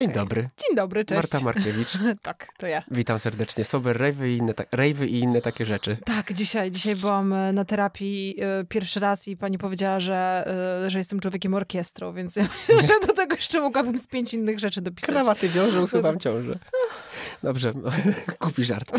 Dzień dobry. Dzień dobry, cześć. Marta Markiewicz. tak, to ja. Witam serdecznie. Sober rejwy i inne, ta- i inne takie rzeczy. Tak, dzisiaj, dzisiaj byłam e, na terapii e, pierwszy raz i pani powiedziała, że, e, że jestem człowiekiem orkiestrą, więc ja myślę, że do tego jeszcze mogłabym z pięć innych rzeczy dopisać. Krawaty wiąże, usuwam ciążę. Dobrze, głupi żart.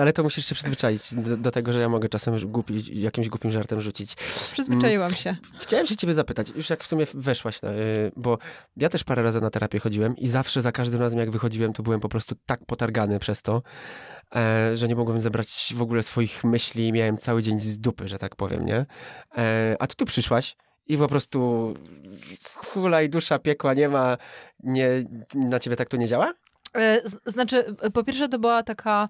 Ale to musisz się przyzwyczaić do, do tego, że ja mogę czasem głupi, jakimś głupim żartem rzucić. Przyzwyczaiłam się. Chciałem się ciebie zapytać, już jak w sumie weszłaś, na, y, bo ja też parę razy na terapię chodziłem i zawsze za każdym razem jak wychodziłem, to byłem po prostu tak potargany przez to, e, że nie mogłem zebrać w ogóle swoich myśli i miałem cały dzień z dupy, że tak powiem, nie? E, a ty tu przyszłaś i po prostu hula i dusza, piekła nie ma, nie, na ciebie tak to nie działa? E, Znaczy, e, po pierwsze to była taka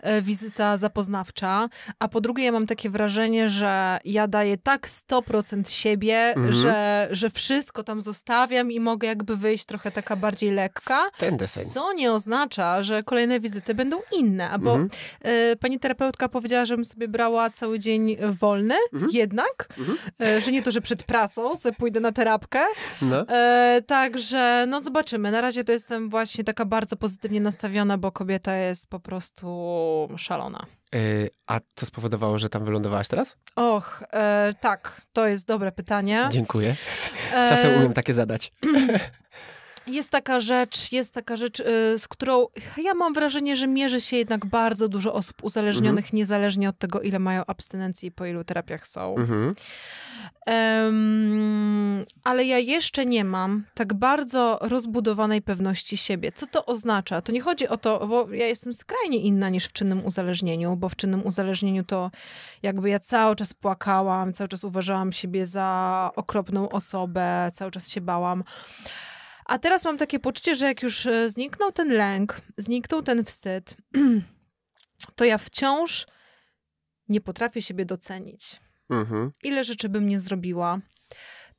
e, wizyta zapoznawcza, a po drugie ja mam takie wrażenie, że ja daję tak 100% siebie, Mhm. że, że wszystko tam zostawiam i mogę jakby wyjść trochę taka bardziej lekka. Ten deseń. Co nie oznacza, że kolejne wizyty będą inne, bo Mhm. pani terapeutka powiedziała, żebym sobie brała cały dzień wolny, Mhm. jednak, że nie to, że przed pracą sobie pójdę na terapkę, No. Także, no zobaczymy. Na razie to jestem właśnie taka bardzo pozytywnie nastawiona, bo kobieta jest po prostu szalona. Y, a co spowodowało, że tam wylądowałaś teraz? Och, e, tak, to jest dobre pytanie. Dziękuję. E, Czasem umiem takie zadać. Jest taka rzecz, jest taka rzecz, y, z którą ja mam wrażenie, że mierzy się jednak bardzo dużo osób uzależnionych, niezależnie od tego, ile mają abstynencji i po ilu terapiach są. Mhm. Em, ale ja jeszcze nie mam tak bardzo rozbudowanej pewności siebie. Co to oznacza? To nie chodzi o to, bo ja jestem skrajnie inna niż w czynnym uzależnieniu, bo w czynnym uzależnieniu to jakby ja cały czas płakałam, cały czas uważałam siebie za okropną osobę, cały czas się bałam. A teraz mam takie poczucie, że jak już e, zniknął ten lęk, zniknął ten wstyd, to ja wciąż nie potrafię siebie docenić Mhm. ile rzeczy bym nie zrobiła,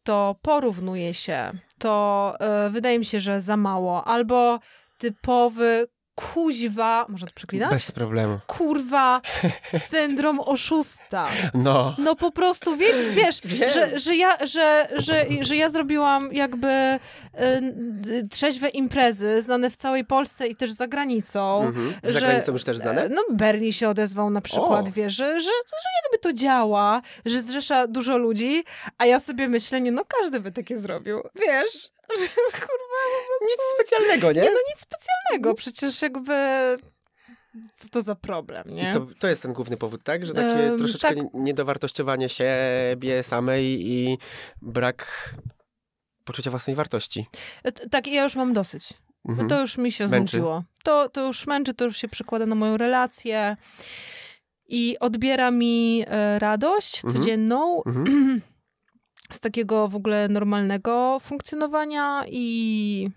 to porównuje się, to e, wydaje mi się, że za mało, albo typowy kuźwa, można to przeklinać? Bez problemu. Kurwa, syndrom oszusta. No. No po prostu, wie, wiesz, Wiem. że, że, ja, że, że, że ja zrobiłam jakby y, y, trzeźwe imprezy znane w całej Polsce i też za granicą. Mhm. Za że- granicą już też znane? E, No Bernie się odezwał na przykład, O. wiesz, że, że, że jakby to działa, że zrzesza dużo ludzi, a ja sobie myślę, nie no każdy by takie zrobił, wiesz, że kurwa po prostu... Nic specjalnego, nie? Nie, no nic specjalnego, przecież jakby... Co to za problem, nie? I to, to jest ten główny powód, tak? Że takie troszeczkę tak. nie- niedowartościowanie siebie samej i brak poczucia własnej wartości. E, t- Tak, ja już mam dosyć. Mhm. To już mi się Męczy. znudziło. To, to już męczy, to już się przekłada na moją relację i odbiera mi e, radość Mhm. codzienną Mhm. z takiego w ogóle normalnego funkcjonowania i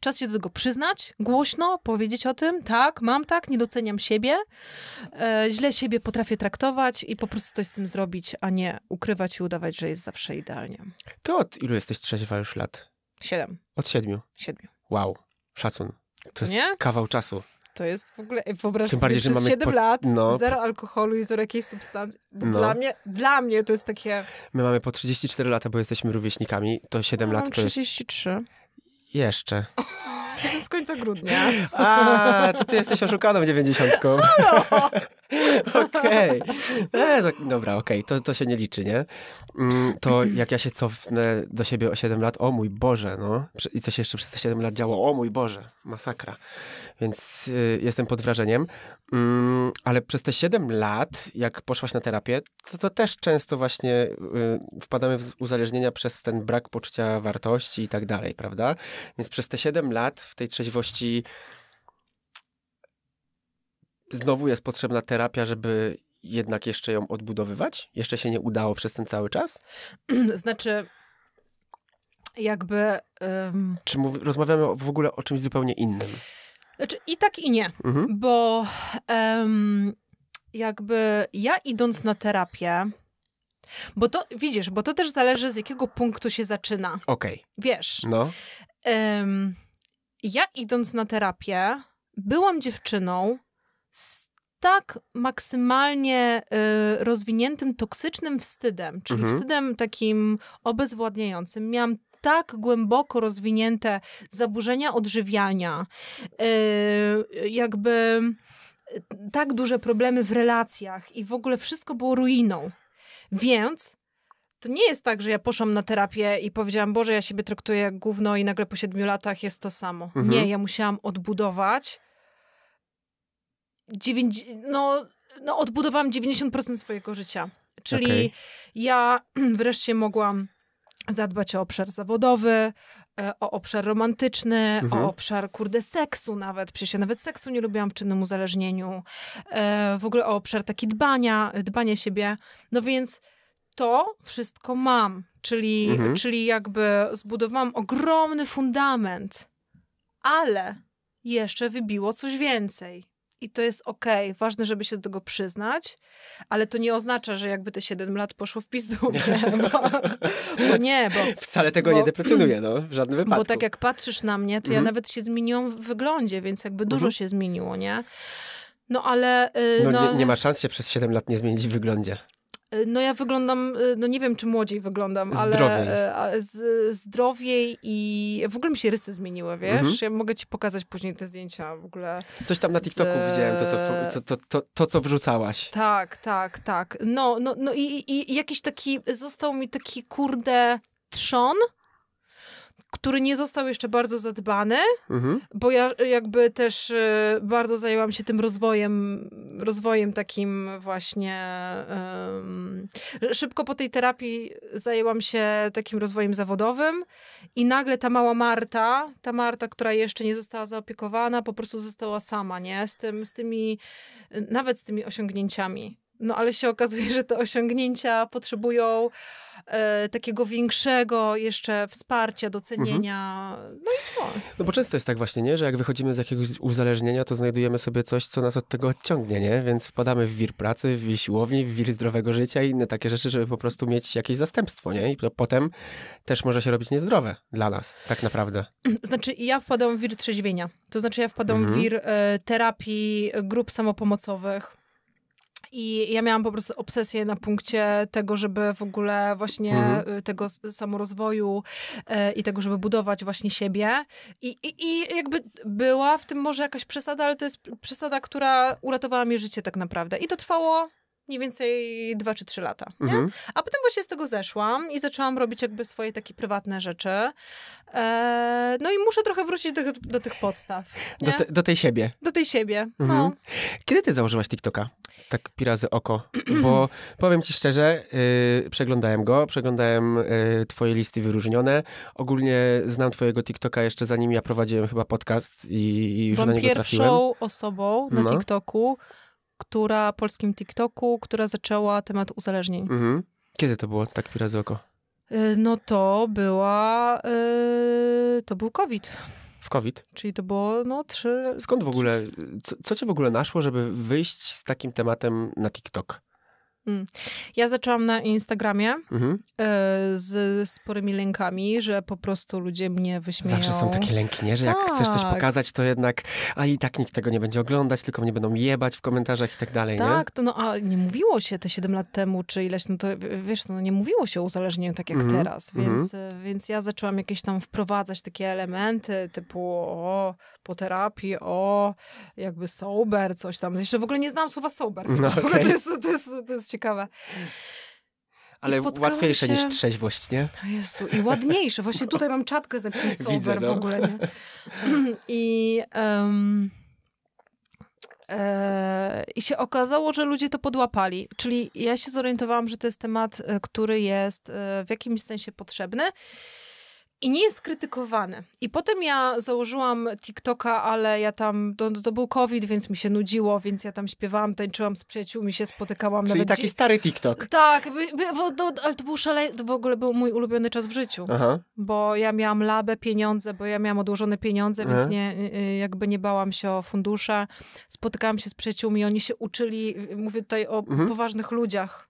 czas się do tego przyznać, głośno powiedzieć o tym, tak, mam tak, nie doceniam siebie, e, źle siebie potrafię traktować i po prostu coś z tym zrobić, a nie ukrywać i udawać, że jest zawsze idealnie. To od ilu jesteś trzeźwa już lat? Siedem, Od siedmiu. siedmiu. Wow. Szacun. To jest Nie? kawał czasu. To jest w ogóle, wyobraź Tym sobie, że mamy 7 po- lat no. zero alkoholu i zero jakiejś substancji. No. Dla, mnie, dla mnie to jest takie... My mamy po 34 lata, bo jesteśmy rówieśnikami. To 7 Mam lat to jest 33. jeszcze. Jestem z końca grudnia. A, to ty jesteś oszukaną 90. Okej. E, tak, Dobra, okej, to, to się nie liczy, nie? Mm, To jak ja się cofnę do siebie o 7 lat, o mój Boże, no. I co się jeszcze przez te 7 lat działo, o mój Boże, masakra. Więc y, jestem pod wrażeniem. Mm, ale przez te 7 lat, jak poszłaś na terapię, to, to też często właśnie y, wpadamy w uzależnienia przez ten brak poczucia wartości i tak dalej, prawda? Więc przez te 7 lat w tej trzeźwości znowu jest potrzebna terapia, żeby jednak jeszcze ją odbudowywać? Jeszcze się nie udało przez ten cały czas? Znaczy, jakby... ym, Czy mów, rozmawiamy w ogóle o czymś zupełnie innym? znaczy i tak i nie, Mhm. bo em, jakby ja idąc na terapię, bo to, widzisz, bo to też zależy z jakiego punktu się zaczyna. Okej, Wiesz, no. Em, ja idąc na terapię, byłam dziewczyną z tak maksymalnie y, rozwiniętym toksycznym wstydem, czyli Mhm. wstydem takim obezwładniającym. Miałam tak głęboko rozwinięte zaburzenia odżywiania, yy, jakby yy, tak duże problemy w relacjach i w ogóle wszystko było ruiną. Więc to nie jest tak, że ja poszłam na terapię i powiedziałam, Boże, ja siebie traktuję jak gówno i nagle po siedmiu latach jest to samo. Mhm. Nie, ja musiałam odbudować dziewięć, no, no odbudowałam 90% swojego życia. Czyli Okej. ja wreszcie mogłam zadbać o obszar zawodowy, e, o obszar romantyczny, Mhm. o obszar, kurde, seksu nawet. Przecież ja nawet seksu nie lubiłam w czynnym uzależnieniu. E, w ogóle o obszar taki dbania, dbania siebie. No więc to wszystko mam. Czyli, Mhm. czyli jakby zbudowałam ogromny fundament. Ale jeszcze wybiło coś więcej. I to jest okej, ważne, żeby się do tego przyznać, ale to nie oznacza, że jakby te 7 lat poszło w pizdu, nie, bo, bo nie, bo, Wcale tego Bo- nie deprecjonuję, no, w żadnym wypadku. bo tak jak patrzysz na mnie, to ja Mhm. nawet się zmieniłam w wyglądzie, więc jakby dużo Mhm. się zmieniło, nie? No ale... y, No, no, nie, nie ma szans się przez 7 lat nie zmienić w wyglądzie. No ja wyglądam, y, no nie wiem, czy młodziej wyglądam, ale Zdrowiej. y, a, z, zdrowiej i w ogóle mi się rysy zmieniły, wiesz? Mhm. Ja mogę ci pokazać później te zdjęcia w ogóle. Coś tam na TikToku Z- widziałem, to co, to, to, to, to, co wrzucałaś. Tak, tak, tak. No, no, no i, i, i jakiś taki, został mi taki kurde trzon, który nie został jeszcze bardzo zadbany, Mhm. bo ja jakby też e, bardzo zajęłam się tym rozwojem, rozwojem takim właśnie. em, szybko po tej terapii zajęłam się takim rozwojem zawodowym i nagle ta mała Marta, ta Marta, która jeszcze nie została zaopiekowana, po prostu została sama, nie? Z, tym, z tymi, nawet z tymi osiągnięciami. No ale się okazuje, że te osiągnięcia potrzebują e, takiego większego jeszcze wsparcia, docenienia. No i to. No bo często jest tak właśnie, nie? Że jak wychodzimy z jakiegoś uzależnienia, to znajdujemy sobie coś, co nas od tego odciągnie, nie? Więc wpadamy w wir pracy, w wir siłowni, w wir zdrowego życia i inne takie rzeczy, żeby po prostu mieć jakieś zastępstwo, nie? I to potem też może się robić niezdrowe dla nas, tak naprawdę. Znaczy, ja wpadłam w wir trzeźwienia. To znaczy, ja wpadłam Mhm. w wir e, terapii grup samopomocowych. I ja miałam po prostu obsesję na punkcie tego, żeby w ogóle właśnie Mhm. e, tego samorozwoju e, i tego, żeby budować właśnie siebie. I, i, I jakby była w tym może jakaś przesada, ale to jest przesada, która uratowała mi życie tak naprawdę. I to trwało mniej więcej dwa czy trzy lata. Nie? Mhm. A potem właśnie z tego zeszłam i zaczęłam robić jakby swoje takie prywatne rzeczy. Eee, no i muszę trochę wrócić do, do tych podstaw. Do, Do, te, do tej siebie. tej siebie. Mhm. No. Kiedy ty założyłaś TikToka? Tak pirazy oko. Bo powiem ci szczerze, yy, przeglądałem go, przeglądałem yy, twoje listy wyróżnione. Ogólnie znam twojego TikToka jeszcze zanim ja prowadziłem chyba podcast i, i już na Byłam niego trafiłem. pierwszą osobą na No. TikToku, która, polskim TikToku, która zaczęła temat uzależnień. Mhm. Kiedy to było, tak pirazy oko? Yy, no to była, yy, to był COVID. W COVID? Czyli to było, no, trzy... Skąd w ogóle, co, co cię w ogóle naszło, żeby wyjść z takim tematem na TikTok? Ja zaczęłam na Instagramie Mhm. e, z sporymi lękami, że po prostu ludzie mnie wyśmieją. Zawsze są takie lęki, nie? Że jak chcesz coś Tak. pokazać, to jednak, a i tak nikt tego nie będzie oglądać, tylko mnie będą jebać w komentarzach i tak dalej, nie? Tak, to no, a nie mówiło się te 7 lat temu, czy ileś, no to wiesz, no nie mówiło się o uzależnieniu tak jak Mhm, teraz, więc, e, więc ja zaczęłam jakieś tam wprowadzać takie elementy typu o, po terapii, o, jakby sober, coś tam. Jeszcze w ogóle nie znam słowa sober. No, okej. to, jest, to, jest, to jest ciekawe. Ale łatwiejsze się- niż trzeźwość, nie? O Jezu, i ładniejsze. Właśnie tutaj mam czapkę z napisem sober Widzę, no. w ogóle, nie? I, e, I się okazało, że ludzie to podłapali. Czyli ja się zorientowałam, że to jest temat, e, który jest e, w jakimś sensie potrzebny. I nie jest krytykowany. I potem ja założyłam TikToka, ale ja tam, to, to był COVID, więc mi się nudziło, więc ja tam śpiewałam, tańczyłam z przyjaciółmi, się spotykałam. Czyli taki dzi- stary TikTok. Tak, by, by, bo, to, ale to był szale... To w ogóle był mój ulubiony czas w życiu Aha. bo ja miałam labę, pieniądze, bo ja miałam odłożone pieniądze, więc nie, y, jakby nie bałam się o fundusze. Spotykałam się z przyjaciółmi, oni się uczyli, y, mówię tutaj o Mhm. poważnych ludziach,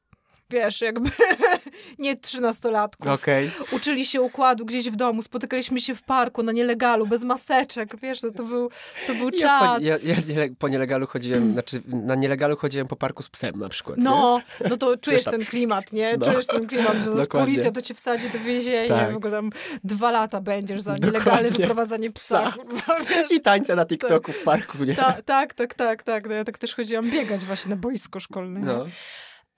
wiesz, jakby nie trzynastolatków. Okej. Uczyli się układu gdzieś w domu, spotykaliśmy się w parku na nielegalu, bez maseczek, wiesz, to, to był, to był Ja, czas. po, ja, ja po nielegalu chodziłem, znaczy na nielegalu chodziłem po parku z psem na przykład. nie? No, no to czujesz ten klimat, nie? No. Czujesz ten klimat, że Dokładnie. policja to cię wsadzi do więzienia, Tak. w ogóle tam dwa lata będziesz za Dokładnie. nielegalne wyprowadzanie psa. I tańce na TikToku w parku, nie? Ta, tak, tak, tak, tak. No ja tak też chodziłam biegać właśnie na boisko szkolne. nie?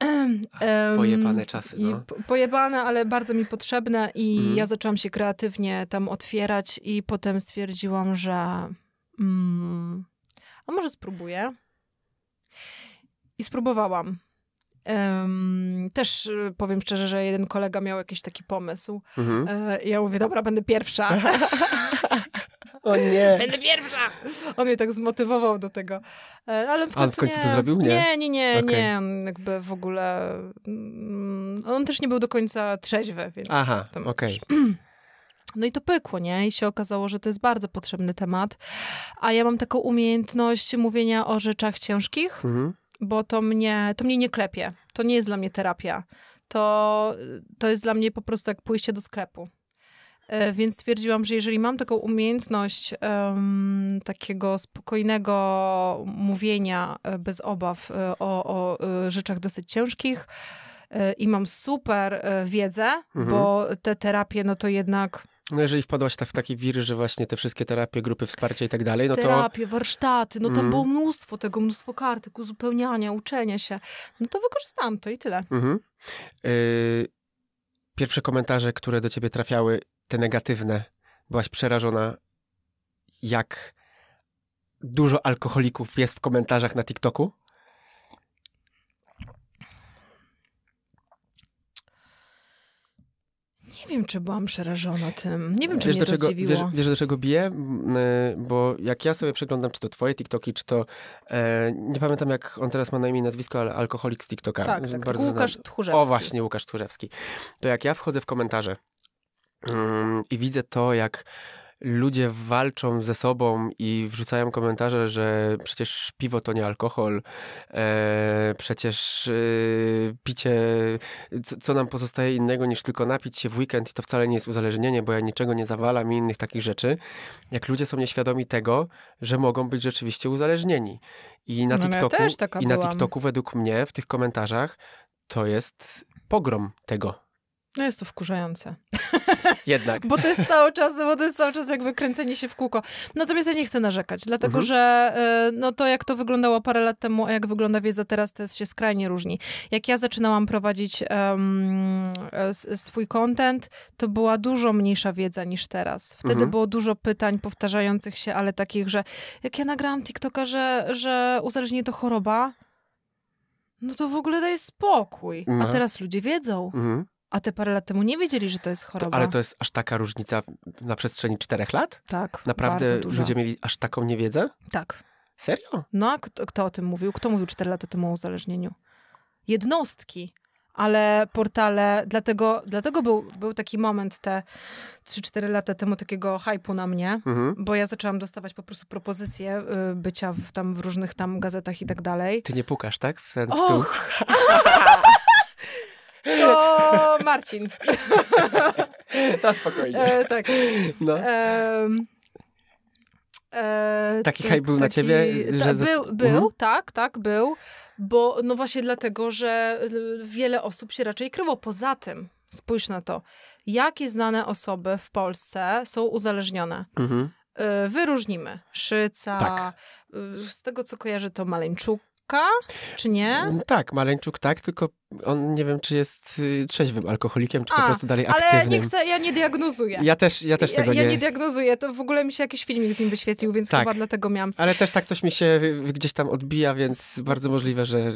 Pojebane czasy, no. po- pojebane, ale bardzo mi potrzebne i Mhm. ja zaczęłam się kreatywnie tam otwierać i potem stwierdziłam, że mm, a może spróbuję. I spróbowałam. Em, też y, powiem szczerze, że jeden kolega miał jakiś taki pomysł. Mhm. E, I ja mówię, dobra, będę pierwsza. O nie. Będę pierwsza! On mnie tak zmotywował do tego. E, Ale w A końcu w końcu nie. to zrobił? Nie? Nie, nie, nie, Okej. nie. On jakby w ogóle... mm, On też nie był do końca trzeźwy, więc... Aha, okej. No i to pykło, nie? I się okazało, że to jest bardzo potrzebny temat. A ja mam taką umiejętność mówienia o rzeczach ciężkich, Mhm. bo to mnie, to mnie nie klepie. To nie jest dla mnie terapia. To, to jest dla mnie po prostu jak pójście do sklepu. E, Więc stwierdziłam, że jeżeli mam taką umiejętność em, takiego spokojnego mówienia e, bez obaw e, o, o rzeczach dosyć ciężkich i mam super wiedzę, Mhm. bo te terapie, no to jednak No jeżeli wpadłaś ta- w taki wir, że właśnie te wszystkie terapie, grupy wsparcia i tak dalej, no to... terapie, warsztaty, no tam Mhm. było mnóstwo tego, mnóstwo kartek, uzupełniania, uczenia się. No to wykorzystałam to i tyle. Mhm. Y, pierwsze komentarze, które do ciebie trafiały, te negatywne, byłaś przerażona, jak dużo alkoholików jest w komentarzach na TikToku? Nie wiem, czy byłam przerażona tym. Nie wiem, czy Wiesz mnie do, to czego, wiesz, wiesz, do czego? Mm, y, Bo jak ja sobie przeglądam, czy to twoje TikToki, czy to... E, nie pamiętam, jak on teraz ma na imię nazwisko, ale alkoholik z TikToka. tak, tak. Bardzo Łukasz znany. Tchórzewski. O, właśnie, Łukasz Tchórzewski. To jak ja wchodzę w komentarze i widzę to, jak ludzie walczą ze sobą i wrzucają komentarze, że przecież piwo to nie alkohol, e, przecież e, picie, co, co nam pozostaje innego niż tylko napić się w weekend i to wcale nie jest uzależnienie, bo ja niczego nie zawalam i innych takich rzeczy. Jak ludzie są nieświadomi tego, że mogą być rzeczywiście uzależnieni. I na No, no ja TikToku, taka i na byłam. TikToku według mnie w tych komentarzach to jest pogrom tego. No jest to wkurzające. Jednak. Bo to jest cały czas, bo to jest cały czas jakby kręcenie się w kółko. Natomiast ja nie chcę narzekać, dlatego Mhm. że y, no to jak to wyglądało parę lat temu, a jak wygląda wiedza teraz, to jest się skrajnie różni. Jak ja zaczynałam prowadzić s- swój content, to była dużo mniejsza wiedza niż teraz. Wtedy Mhm. było dużo pytań powtarzających się, ale takich, że jak ja nagrałam TikToka, że, że uzależnienie to choroba, no to w ogóle daj spokój. A No. teraz ludzie wiedzą. Mhm. A te parę lat temu nie wiedzieli, że to jest To, choroba. ale to jest aż taka różnica na przestrzeni czterech lat? Tak, Naprawdę ludzie mieli aż taką niewiedzę? Tak. Serio? No a kto, kto o tym mówił? Kto mówił 4 lata temu o uzależnieniu? Jednostki. Ale portale, dlatego, dlatego był, był taki moment te 3-4 lata temu takiego hypu na mnie, Mhm. bo ja zaczęłam dostawać po prostu propozycje y, bycia w, tam w różnych tam gazetach i tak dalej. Ty nie pukasz, tak? W ten stół. To Marcin. Na spokojnie. E, tak. No. Em, e, Taki tak- hype był na ciebie, ta- że Był, był Mhm. tak, tak, był, bo no właśnie dlatego, że wiele osób się raczej kryło. Poza tym, spójrz na to, jakie znane osoby w Polsce są uzależnione. Mhm. Y, Wyróżnimy. Szyca, Tak. y, z tego co kojarzę to Maleńczuka, czy nie? Tak, Maleńczuk tak, tylko on nie wiem, czy jest y, trzeźwym alkoholikiem, czy po A, prostu dalej Ale aktywnym. nie chcę, ja nie diagnozuję. Ja też, ja też ja, tego ja nie... nie diagnozuję, to w ogóle mi się jakiś filmik z nim wyświetlił, więc Tak. chyba dlatego miałam. Ale też tak coś mi się y, gdzieś tam odbija, więc bardzo możliwe, że...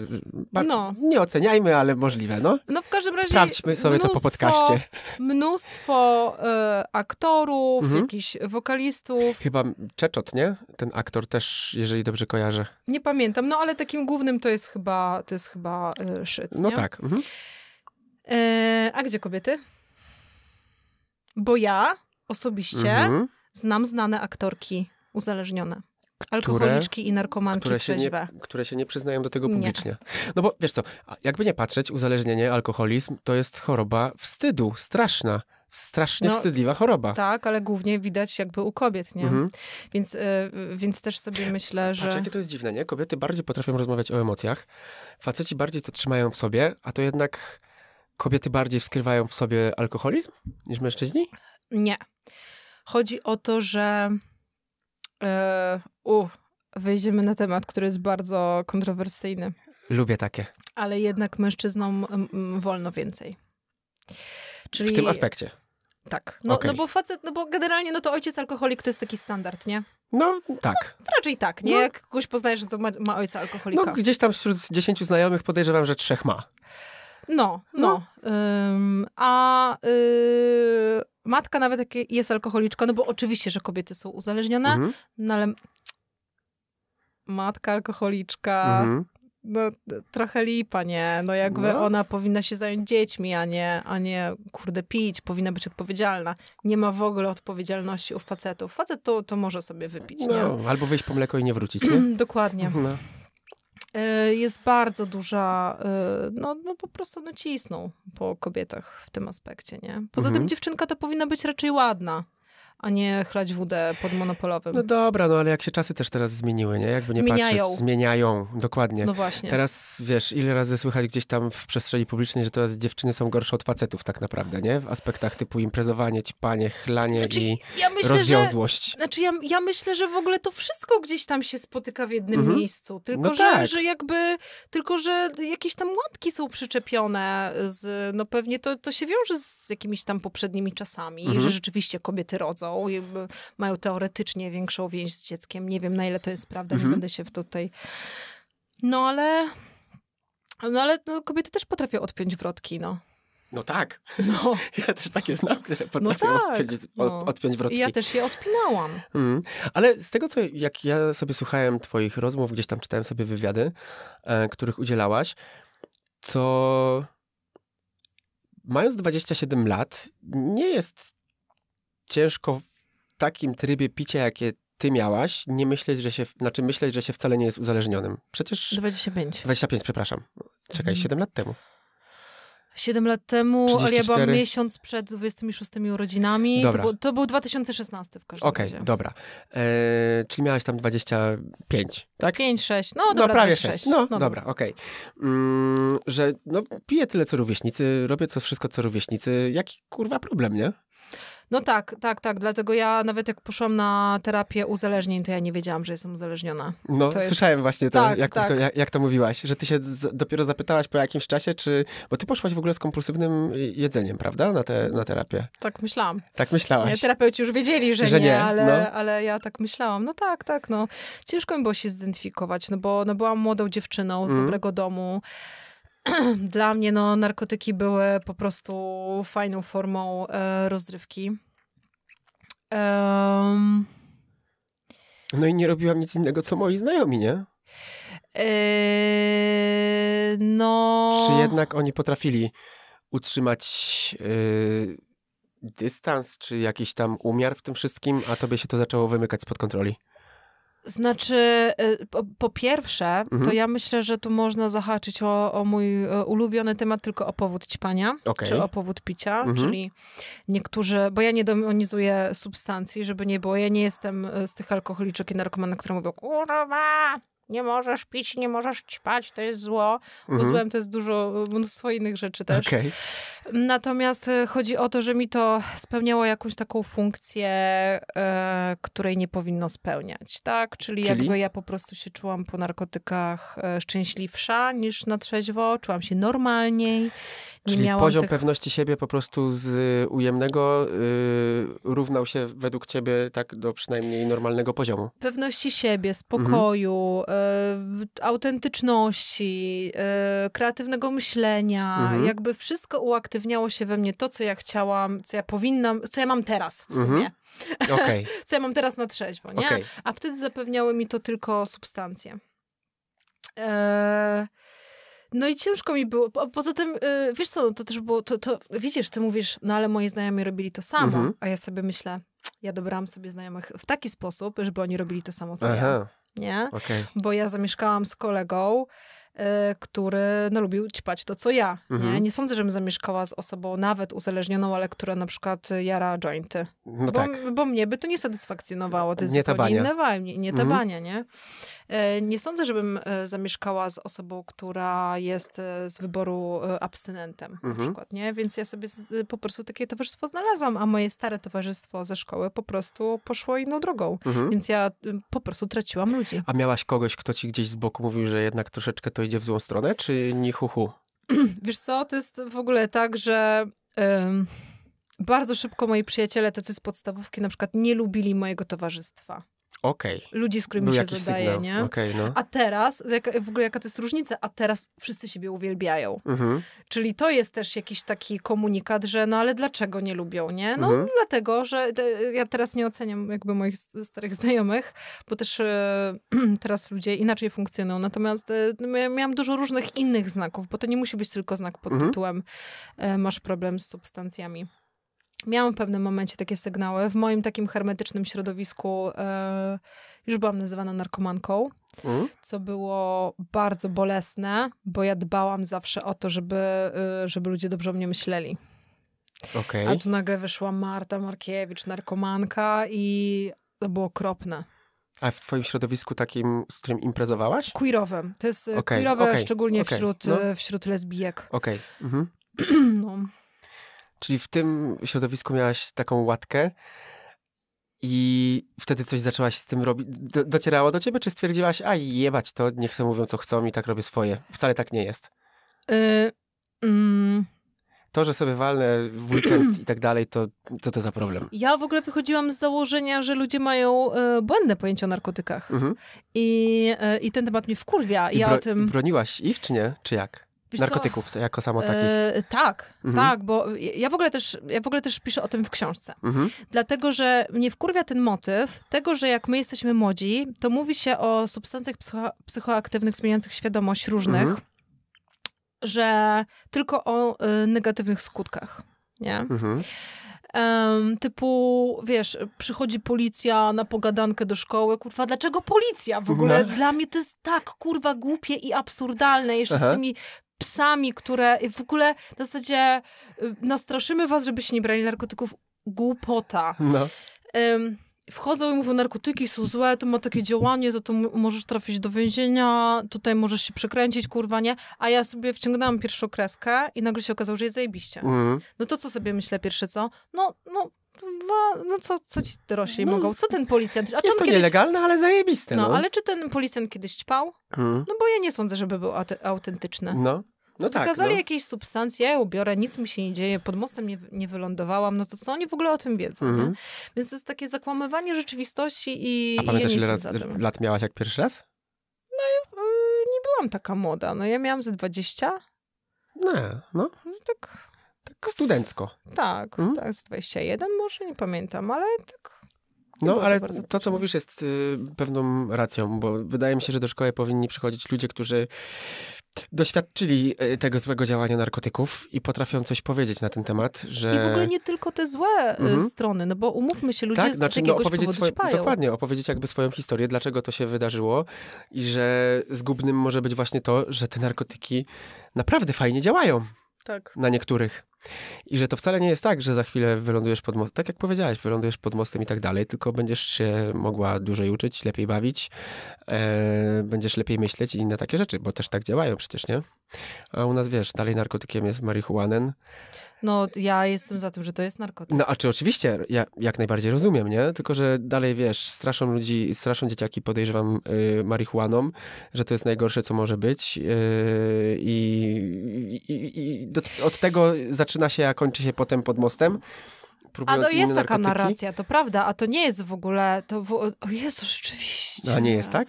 No. Nie oceniajmy, ale możliwe, no. No w każdym razie... Sprawdźmy sobie to po mnóstwo- podcaście. Mnóstwo e, aktorów, Mhm. jakichś wokalistów, Chyba Czeczot, nie? Ten aktor też, jeżeli dobrze kojarzę. nie pamiętam, no ale takim głównym to jest chyba, to jest chyba e, Szyc, No nie? tak. Mhm. E, a gdzie kobiety? Bo ja osobiście Mhm. znam znane aktorki uzależnione. K- Alkoholiczki i narkomanki które się, nie, które się nie przyznają do tego Nie. publicznie. No bo wiesz co, jakby nie patrzeć, uzależnienie, alkoholizm to jest choroba wstydu, straszna, strasznie No, wstydliwa choroba. Tak, ale głównie widać jakby u kobiet, nie? Mhm. Więc, y, więc też sobie myślę, że... Patrz, jakie to jest dziwne, nie? Kobiety bardziej potrafią rozmawiać o emocjach, faceci bardziej to trzymają w sobie, a to jednak kobiety bardziej wskrywają w sobie alkoholizm niż mężczyźni? Nie. Chodzi o to, że e, u, wejdziemy na temat, który jest bardzo kontrowersyjny, Lubię takie. ale jednak mężczyznom wolno więcej. Czyli W tym aspekcie. tak. No, Okej. no bo facet, no bo generalnie no to ojciec alkoholik to jest taki standard, nie? No tak. Raczej tak, nie? No. Jak kogoś poznajesz, no to ma, ma ojca alkoholika. No gdzieś tam wśród dziesięciu znajomych podejrzewam, że trzech ma. No, no. Ym, a y, matka nawet jak jest alkoholiczka, no bo oczywiście, że kobiety są uzależnione, Mhm. no ale matka alkoholiczka, Mhm. No trochę lipa, nie? No jakby No. ona powinna się zająć dziećmi, a nie, a nie kurde pić, powinna być odpowiedzialna. Nie ma w ogóle odpowiedzialności u facetów. Facet to, to może sobie wypić, nie? No, albo wyjść po mleko i nie wrócić, nie? Dokładnie. No. Y, jest bardzo duża, y, no, no po prostu no cisną po kobietach w tym aspekcie, nie? Poza Mhm. tym dziewczynka to powinna być raczej ładna, a nie chlać wódę pod monopolowym. no dobra, no ale jak się czasy też teraz zmieniły, nie? Jakby nie Zmieniają. patrzeć, zmieniają, dokładnie. No właśnie. Teraz, wiesz, ile razy słychać gdzieś tam w przestrzeni publicznej, że teraz dziewczyny są gorsze od facetów tak naprawdę, nie? W aspektach typu imprezowanie, ćpanie, chlanie Znaczy, i ja myślę, że rozwiązłość. Znaczy ja, ja myślę, że w ogóle to wszystko gdzieś tam się spotyka w jednym Mhm. miejscu. Tylko, No że, tak. że jakby, tylko, że jakieś tam łatki są przyczepione z, no pewnie to, to się wiąże z jakimiś tam poprzednimi czasami, Mhm. że rzeczywiście kobiety rodzą y, mają teoretycznie większą więź z dzieckiem. Nie wiem, na ile to jest prawda, Mhm. nie będę się w tutaj... No ale... No ale no, kobiety też potrafią odpiąć wrotki, no. No tak. No, Ja też takie znam, które potrafią tak, odpiąć, od, no. odpiąć i wrotki. ja też je odpinałam. Mm. Ale z tego, co jak ja sobie słuchałem twoich rozmów, gdzieś tam czytałem sobie wywiady, e, których udzielałaś, to mając 27 lat, nie jest ciężko w takim trybie picia, jakie ty miałaś, nie myśleć, że się, znaczy myśleć, że się wcale nie jest uzależnionym. Przecież 25. 25, przepraszam. Czekaj, Mhm. 7 lat temu. Siedem lat temu, ale ja byłam 34. miesiąc przed 26 urodzinami. To Dobra. był, to był 2016 w każdym Okej, razie. dobra. E, czyli miałaś tam 25, tak? 5, 6, no No dobra, prawie 26. 6. No, dobra, okej. Mm, że no, piję tyle co rówieśnicy, robię co wszystko co rówieśnicy. Jaki kurwa problem, nie? No tak, tak, tak. Dlatego ja nawet jak poszłam na terapię uzależnień, to ja nie wiedziałam, że jestem uzależniona. No, To jest- słyszałem właśnie to, Tak, jak, tak. To, jak, jak to mówiłaś, że ty się z, dopiero zapytałaś po jakimś czasie, czy... Bo ty poszłaś w ogóle z kompulsywnym jedzeniem, prawda? Na, te, na terapię. Tak myślałam. Tak Nie, myślałaś. terapeuci już wiedzieli, że, Że nie, nie, ale, no. ale ja tak myślałam. No tak, tak, no. Ciężko mi było się zidentyfikować, no bo no, byłam młodą dziewczyną z Mm. dobrego domu. Dla mnie no, narkotyki były po prostu fajną formą e, rozrywki. Em, No i nie robiłam nic innego, co moi znajomi, nie? e, no... Czy jednak oni potrafili utrzymać yy, dystans, czy jakiś tam umiar w tym wszystkim, a tobie się to zaczęło wymykać spod kontroli? Znaczy, y, po, po pierwsze, to Mhm. ja myślę, że tu można zahaczyć o, o mój e, ulubiony temat, tylko o powód ćpania, Okej. czy o powód picia, Mhm. czyli niektórzy, bo ja nie demonizuję substancji, żeby nie było, ja nie jestem e, z tych alkoholiczek i narkomanów, które mówią, kurwa, nie możesz pić, nie możesz ćpać, to jest zło, bo Mhm. złem to jest dużo, mnóstwo innych rzeczy też. Okej. Natomiast e, chodzi o to, że mi to spełniało jakąś taką funkcję, e, której nie powinno spełniać, tak? Czyli, Czyli? jakby ja po prostu się czułam po narkotykach e, szczęśliwsza niż na trzeźwo, czułam się normalniej. Czyli poziom tych... pewności siebie po prostu z y, ujemnego y, równał się według ciebie tak do przynajmniej normalnego poziomu. pewności siebie, spokoju, e, autentyczności, e, kreatywnego myślenia. Mhm. Jakby wszystko uaktywniało się we mnie to, co ja chciałam, co ja powinnam, co ja mam teraz w Mhm. sumie. Okej, Co ja mam teraz na trzeźwo, nie? okej. A wtedy zapewniały mi to tylko substancje. Eee, no i ciężko mi było. Po, poza tym, y, wiesz co, no to też było, to, to widzisz, ty mówisz, no ale moi znajomi robili to samo, Mhm. a ja sobie myślę, ja dobrałam sobie znajomych w taki sposób, żeby oni robili to samo, co ja. Aha, Nie? okej. Bo ja zamieszkałam z kolegą, który no, lubił ćpać to, co ja. Nie? Mhm. nie sądzę, żebym zamieszkała z osobą nawet uzależnioną, ale która na przykład jara jointy. No bo, tak. bo mnie by to nie satysfakcjonowało. To jest Nie zupełnie vibe, nie, nie Mhm. tabania, nie? E, Nie sądzę, żebym e, zamieszkała z osobą, która jest z wyboru abstynentem na Mhm. przykład, nie? Więc ja sobie po prostu takie towarzystwo znalazłam, a moje stare towarzystwo ze szkoły po prostu poszło inną drogą. Mhm. Więc ja po prostu traciłam ludzi. A miałaś kogoś, kto ci gdzieś z boku mówił, że jednak troszeczkę to idzie w złą stronę, czy ni hu hu? Wiesz co, to jest w ogóle tak, że em, bardzo szybko moi przyjaciele tacy z podstawówki na przykład nie lubili mojego towarzystwa. Okej. Ludzi, z którymi Był się zadaje, sygnał. nie? Okej, no. A teraz, jaka, w ogóle jaka to jest różnica, a teraz wszyscy siebie uwielbiają. Mhm. Czyli to jest też jakiś taki komunikat, że no ale dlaczego nie lubią, nie? No Mhm. dlatego, że te, ja teraz nie oceniam jakby moich starych znajomych, bo też e, teraz ludzie inaczej funkcjonują. Natomiast e, no, miałam dużo różnych innych znaków, bo to nie musi być tylko znak pod Mhm. tytułem e, masz problem z substancjami. Miałam w pewnym momencie takie sygnały. W moim takim hermetycznym środowisku e, już byłam nazywana narkomanką Mhm. co było bardzo bolesne, bo ja dbałam zawsze o to, żeby, y, żeby ludzie dobrze o mnie myśleli. Okej. A tu nagle wyszła Marta Markiewicz, narkomanka i to było okropne. A w twoim środowisku takim, z którym imprezowałaś? Queerowym. To jest okay, Okej, queerowe okej, szczególnie okej, wśród, no. wśród lesbijek. Okej. Mhm. No. Czyli w tym środowisku miałaś taką łatkę i wtedy coś zaczęłaś z tym robić. Do, docierało do ciebie, czy stwierdziłaś, a jebać to, niech se mówią co chcą i tak robię swoje. Wcale tak nie jest. Y, mm, To, że sobie walnę w weekend i tak dalej, to co to za problem? ja w ogóle wychodziłam z założenia, że ludzie mają y, błędne pojęcie o narkotykach. Mhm. I, y, I ten temat mnie wkurwia. I ja o tym... broniłaś ich, czy nie? Czy jak? Wiesz co? Narkotyków jako samo takich. E, tak, Mhm. tak, bo ja w, ogóle też, ja w ogóle też piszę o tym w książce. Mhm. Dlatego, że mnie wkurwia ten motyw tego, że jak my jesteśmy młodzi, to mówi się o substancjach psycho, psychoaktywnych zmieniających świadomość różnych, Mhm. że tylko o y, negatywnych skutkach. Nie? Mhm. Typu, wiesz, przychodzi policja na pogadankę do szkoły, kurwa, dlaczego policja? W ogóle No. dla mnie to jest tak, kurwa, głupie i absurdalne, jeszcze Aha. z tymi psami, które w ogóle w zasadzie y, nastraszymy was, żebyście nie brali narkotyków. Głupota. No. Wchodzą i mówią, narkotyki są złe, to ma takie działanie, za to możesz trafić do więzienia, tutaj możesz się przekręcić, kurwa, nie? A ja sobie wciągnęłam pierwszą kreskę i nagle się okazało, że jest zajebiście. Mhm. No to co sobie myślę pierwsze, co? No, no, no co, co ci dorośli No. mogą? Co ten policjant? A czy Jest on to kiedyś... nielegalne, ale zajebiste. No, No, ale czy ten policjant kiedyś ćpał? Mhm. No bo ja nie sądzę, żeby był aute- autentyczny. no. no tak. Zakazali No. jakieś substancje, ja ją biorę, nic mi się nie dzieje, pod mostem nie, nie wylądowałam, no to co oni w ogóle o tym wiedzą, Mhm. nie? Więc to jest takie zakłamywanie rzeczywistości i, A ja pamiętasz, nie ile lat, lat miałaś jak pierwszy raz? Yy, nie byłam taka młoda, no ja miałam ze 20, Nie, no. no tak, Tak studencko. tak, Mhm. tak, z 21 może, nie pamiętam, ale tak... No, ale to, co mówisz, jest y, pewną racją, bo wydaje mi się, że do szkoły powinni przychodzić ludzie, którzy doświadczyli y, tego złego działania narkotyków i potrafią coś powiedzieć na ten temat, że... I w ogóle nie tylko te złe y, Mhm. strony, no bo umówmy się, ludzie tak, z znaczy, no, jakiegoś opowiedzieć powodu swoje, dokładnie, opowiedzieć jakby swoją historię, dlaczego to się wydarzyło i że zgubnym może być właśnie to, że te narkotyki naprawdę fajnie działają Tak. na niektórych. I że to wcale nie jest tak, że za chwilę wylądujesz pod mostem, tak jak powiedziałaś, wylądujesz pod mostem i tak dalej, tylko będziesz się mogła dłużej uczyć, lepiej bawić, e, będziesz lepiej myśleć i inne takie rzeczy, bo też tak działają przecież, nie? A u nas, wiesz, dalej narkotykiem jest marihuanen. No ja jestem za tym, że to jest narkotyk. No, a czy oczywiście, ja jak najbardziej rozumiem, nie? Tylko, że dalej, wiesz, straszą ludzi, straszą dzieciaki, podejrzewam, y, marihuaną, że to jest najgorsze, co może być y, i, i, i do, od tego zaczyna się, a kończy się potem pod mostem. A to jest taka narkotyki. narracja, to prawda, a to nie jest w ogóle, to w, o Jezu, rzeczywiście. No, a nie jest tak?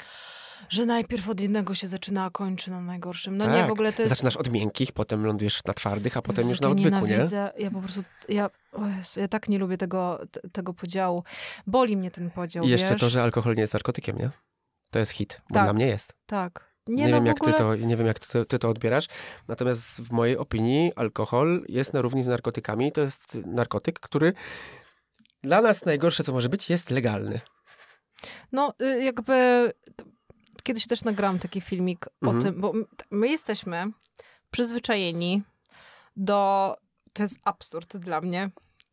Że najpierw od jednego się zaczyna, a kończy na najgorszym. No nie, Tak. w ogóle to jest... Zaczynasz od miękkich, potem lądujesz na twardych, a potem Jezu, już na odwyku, nie? Ja po prostu, ja, Jezu, ja tak nie lubię tego, t- tego podziału. Boli mnie ten podział, I jeszcze wiesz? to, że alkohol nie jest narkotykiem, nie? To jest hit, bo Tak. dla mnie jest. Tak. Nie, Nie, no wiem, jak ogóle... ty to, nie wiem, jak ty, ty to odbierasz. Natomiast w mojej opinii alkohol jest na równi z narkotykami. To jest narkotyk, który Dla nas najgorsze, co może być, jest legalny. No, y, jakby kiedyś też nagrałam taki filmik Mhm. o tym, bo my jesteśmy przyzwyczajeni do. To jest absurd dla mnie.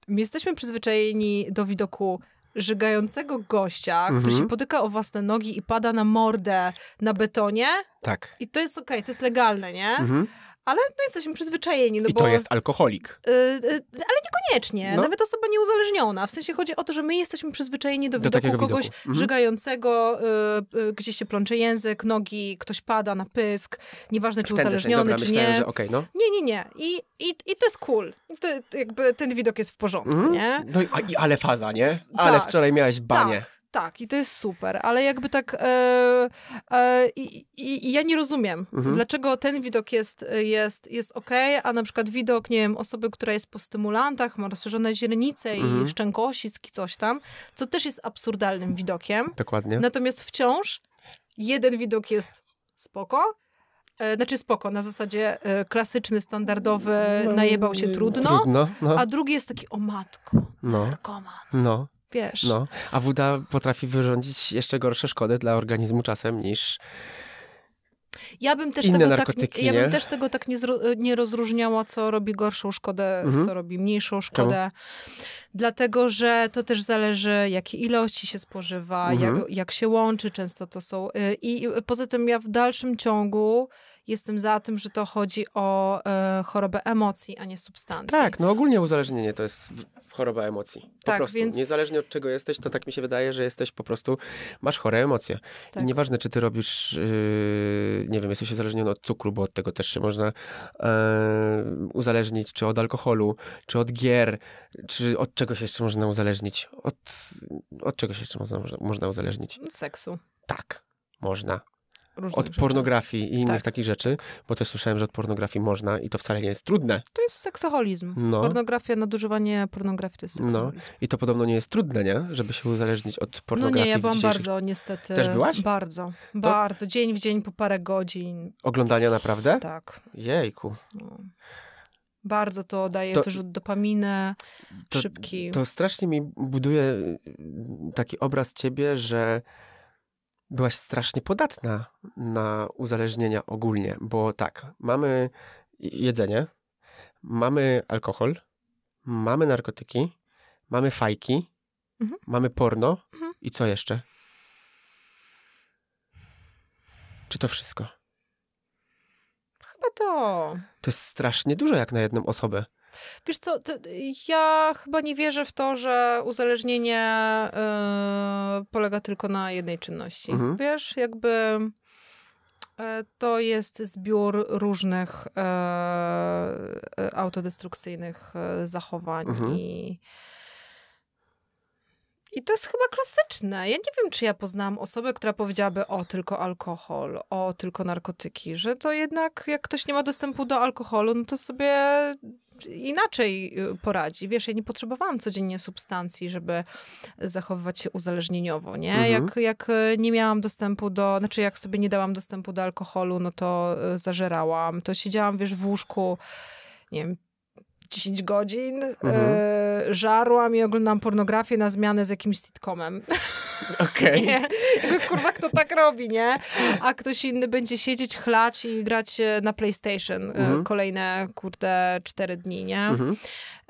My jesteśmy przyzwyczajeni do widoku żygającego gościa, który Mhm. się potyka o własne nogi i pada na mordę na betonie. Tak. I to jest okej, to jest legalne, nie? Mhm. Ale no jesteśmy przyzwyczajeni, no I bo... to jest alkoholik. Y, y, ale niekoniecznie. No. Nawet osoba nieuzależniona. W sensie chodzi o to, że my jesteśmy przyzwyczajeni do, Do widoku kogoś widoku. Mhm. żygającego, y, y, gdzie się plącze język, nogi, ktoś pada na pysk, nieważne czy uzależniony, dobra, czy myślałem, nie. że okej, no. Nie, nie, nie. I, i, I to jest cool. To, jakby ten widok jest w porządku, Mhm. nie? No i ale faza, nie? Ale Tak. wczoraj miałeś banie. Tak, tak, i to jest super, ale jakby tak e, e, i, ja nie rozumiem, Mhm. dlaczego ten widok jest, jest, jest okej, a na przykład widok, nie wiem, osoby, która jest po stymulantach, ma rozszerzone źrenice Mhm. i szczękosisk i coś tam, co też jest absurdalnym widokiem. Dokładnie. Natomiast wciąż jeden widok jest spoko, e, znaczy spoko, na zasadzie klasyczny, standardowy, najebał się trudno, No, Trudno, no. a drugi jest taki, o matko, No, narkoman, no, wiesz. no. A woda potrafi wyrządzić jeszcze gorsze szkody dla organizmu czasem niż... Ja bym też Inne tego tak, ja bym też tego tak nie, nie rozróżniała, co robi gorszą szkodę, Mhm. co robi mniejszą szkodę. Dlatego, że to też zależy, jakie ilości się spożywa, Mhm. jak, jak się łączy, często to są. y, I poza tym ja w dalszym ciągu jestem za tym, że to chodzi o e, chorobę emocji, a nie substancji. Tak, no ogólnie uzależnienie to jest choroba emocji. Po Tak, prostu. więc- Niezależnie od czego jesteś, to tak mi się wydaje, że jesteś po prostu, masz chore emocje. Tak. I nieważne, czy ty robisz, yy, nie wiem, jesteś uzależniony od cukru, bo od tego też się można e, uzależnić, czy od alkoholu, czy od gier, czy od czego się jeszcze można uzależnić? Od, od czego się jeszcze można, można uzależnić? Seksu. Tak, można. Różnych Od rzeczy. pornografii i innych Tak. takich rzeczy, bo też słyszałem, że od pornografii można i to wcale nie jest trudne. To jest seksoholizm. No. Pornografia, nadużywanie pornografii to jest No. seksoholizm. I to podobno nie jest trudne, nie? Żeby się uzależnić od No pornografii. nie, ja byłam dzisiejszych- bardzo niestety. Też byłaś? Bardzo, bardzo. Dzień w dzień po parę godzin. Oglądania naprawdę? Tak. Jejku. No. Bardzo to daje To- wyrzut dopaminy, To- szybki. To strasznie mi buduje y, taki obraz ciebie, że byłaś strasznie podatna na uzależnienia ogólnie, bo tak, mamy jedzenie, mamy alkohol, mamy narkotyki, mamy fajki, Mhm. mamy porno Mhm. i co jeszcze? Czy to wszystko? Chyba to. To jest strasznie dużo jak na jedną osobę. Wiesz co, ja chyba nie wierzę w to, że uzależnienie e, polega tylko na jednej czynności. Mhm. Wiesz, jakby e, to jest zbiór różnych e, e, autodestrukcyjnych zachowań Mhm. i i to jest chyba klasyczne. Ja nie wiem, czy ja poznałam osobę, która powiedziałaby o, tylko alkohol, o, tylko narkotyki, że to jednak jak ktoś nie ma dostępu do alkoholu, no to sobie inaczej y, poradzi. Wiesz, ja nie potrzebowałam codziennie substancji, żeby zachowywać się uzależnieniowo, nie? Mhm. Jak, jak y, nie miałam dostępu do, znaczy jak sobie nie dałam dostępu do alkoholu, no to y, zażerałam. To siedziałam, wiesz, w łóżku, nie wiem, 10 godzin, Mhm. y, żarłam i oglądam pornografię na zmianę z jakimś sitcomem. Okej. Jakby, kurwa, kto tak robi, nie? A ktoś inny będzie siedzieć, chlać i grać e, na PlayStation e, Mhm. kolejne, kurde, cztery dni, nie? Mhm.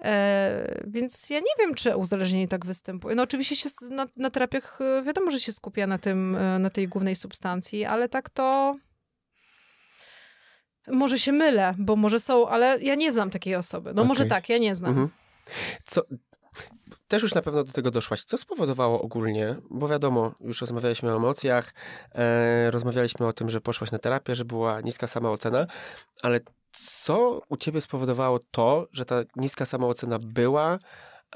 E, więc ja nie wiem, czy uzależnienie tak występuje. No oczywiście się na, na terapiach e, wiadomo, że się skupia na tym, e, na tej głównej substancji, ale tak to... Może się mylę, bo może są, ale ja nie znam takiej osoby. No może Okej. tak, ja nie znam. Mhm. Co, też już na pewno do tego doszłaś. Co spowodowało ogólnie, bo wiadomo, już rozmawialiśmy o emocjach, e, rozmawialiśmy o tym, że poszłaś na terapię, że była niska samoocena, ale co u ciebie spowodowało to, że ta niska samoocena była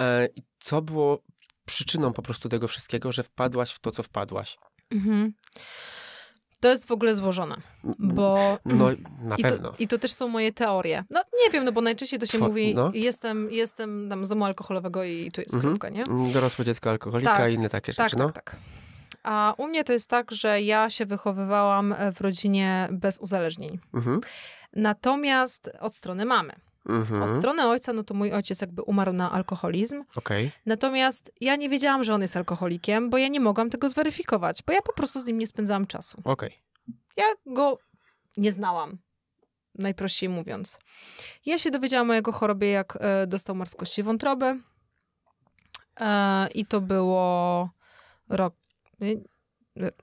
e, i co było przyczyną po prostu tego wszystkiego, że wpadłaś w to, co wpadłaś? Mhm. To jest w ogóle złożone, bo... No, na I to, pewno. I to też są moje teorie. No nie wiem, no bo najczęściej to się Two- mówi, no. jestem, jestem tam z domu alkoholowego i tu jest Mhm. kropka, nie? Dorosłe dziecko alkoholika Tak. i inne takie Tak, rzeczy, no. tak, tak. A u mnie to jest tak, że ja się wychowywałam w rodzinie bez uzależnień. Mhm. Natomiast od strony mamy. Mhm. Od strony ojca, no to mój ojciec jakby umarł na alkoholizm. Okej. Natomiast ja nie wiedziałam, że on jest alkoholikiem, bo ja nie mogłam tego zweryfikować, bo ja po prostu z nim nie spędzałam czasu. Okej. Ja go nie znałam, najprościej mówiąc. Ja się dowiedziałam o jego chorobie, jak e, dostał marskości wątroby. E, I to było rok, e,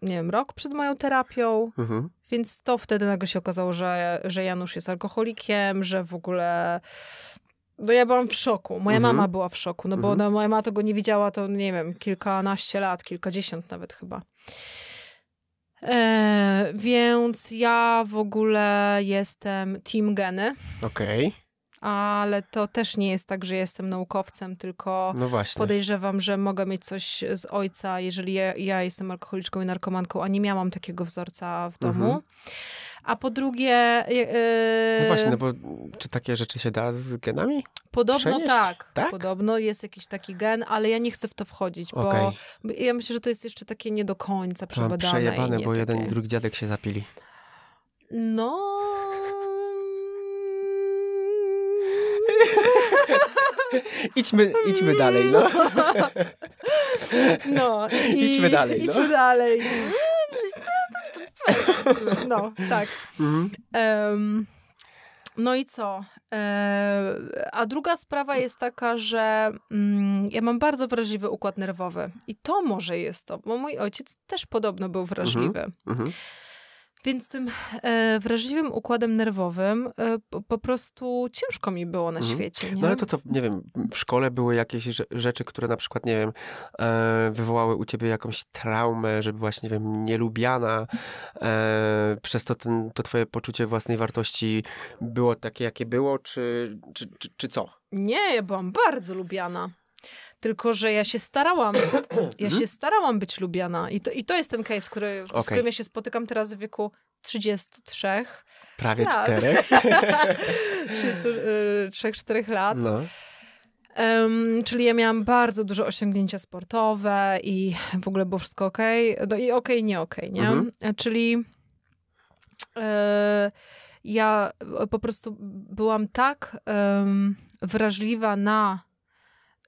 nie wiem, rok przed moją terapią. Mhm. Więc to wtedy nagle się okazało, że, że Janusz jest alkoholikiem, że w ogóle. No ja byłam w szoku. Moja Mhm. mama była w szoku, no bo Mhm. no, moja mama tego nie widziała, to nie wiem, kilkanaście lat, kilkadziesiąt nawet chyba. E, więc ja w ogóle jestem team geny, Okej. Ale to też nie jest tak, że jestem naukowcem, tylko No podejrzewam, że mogę mieć coś z ojca, jeżeli ja, ja jestem alkoholiczką i narkomanką, a nie miałam takiego wzorca w domu. Mhm. A po drugie, e, No właśnie, no bo czy takie rzeczy się da z genami? podobno tak, Tak? Podobno jest jakiś taki gen, ale ja nie chcę w to wchodzić, bo Okej. bo ja myślę, że to jest jeszcze takie nie do końca przebadane. przejebane, bo jeden i takie... drugi dziadek się zapili. No... Idźmy, idźmy dalej, no. No. I... Idźmy dalej, no. Idźmy dalej. No, tak. Mhm. Em, no i co? E, a druga sprawa jest taka, że mm, ja mam bardzo wrażliwy układ nerwowy. I to może jest to, bo mój ojciec też podobno był wrażliwy. Mhm. Więc tym e, wrażliwym układem nerwowym e, po, po prostu ciężko mi było na Mhm. świecie. Nie? No ale to co, nie wiem, w szkole były jakieś rze- rzeczy, które na przykład, nie wiem, e, wywołały u ciebie jakąś traumę, że byłaś, nie wiem, nielubiana, e, przez to ten, to twoje poczucie własnej wartości było takie, jakie było, czy, czy, czy, czy co? Nie, ja byłam bardzo lubiana. Tylko, że ja się starałam, ja się starałam być lubiana. I to, i to jest ten case, który, z Okej. którym ja się spotykam teraz w wieku 33, Prawie Lat. czterech? 33-4 lat. No. Em, czyli ja miałam bardzo duże osiągnięcia sportowe i w ogóle było wszystko okej. No i okej, nie okej, nie? Mhm. E, Czyli e, ja po prostu byłam tak wrażliwa na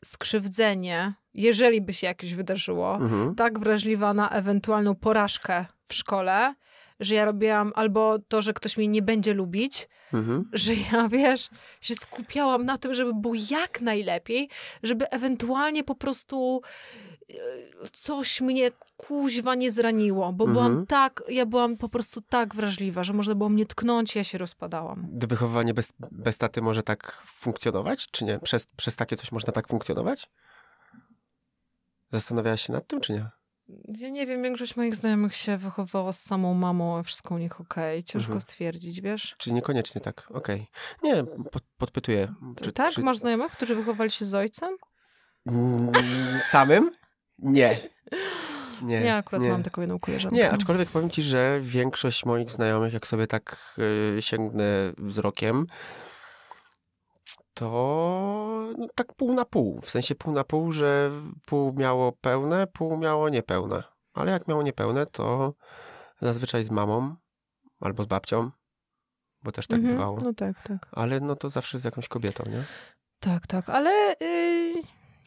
skrzywdzenie, jeżeli by się jakieś wydarzyło, Mhm. tak wrażliwa na ewentualną porażkę w szkole, że ja robiłam albo to, że ktoś mnie nie będzie lubić, Mhm. że ja, wiesz, się skupiałam na tym, żeby było jak najlepiej, żeby ewentualnie po prostu coś mnie kuźwa nie zraniło, bo Mhm. byłam tak, ja byłam po prostu tak wrażliwa, że można było mnie tknąć, ja się rozpadałam. Wychowywanie bez, bez taty może tak funkcjonować, czy nie? Przez, przez takie coś można tak funkcjonować? Zastanawiałaś się nad tym, czy nie? Ja nie wiem, większość moich znajomych się wychowywała z samą mamą, a wszystko u nich okej. Ciężko Mhm. stwierdzić, wiesz? Czy niekoniecznie tak? Okej. Nie, pod, podpytuję. Czy, tak? czy... Masz znajomych, którzy wychowali się z ojcem? Mm, Samym? Nie. Nie, Ja akurat nie. mam taką jedną koleżankę. Nie, aczkolwiek powiem ci, że większość moich znajomych, jak sobie tak y, sięgnę wzrokiem, to no, tak pół na pół. W sensie pół na pół, że pół miało pełne, pół miało niepełne. Ale jak miało niepełne, to zazwyczaj z mamą albo z babcią, bo też tak Mhm, bywało. No tak, tak. Ale no to zawsze z jakąś kobietą, nie? Tak, tak, ale y,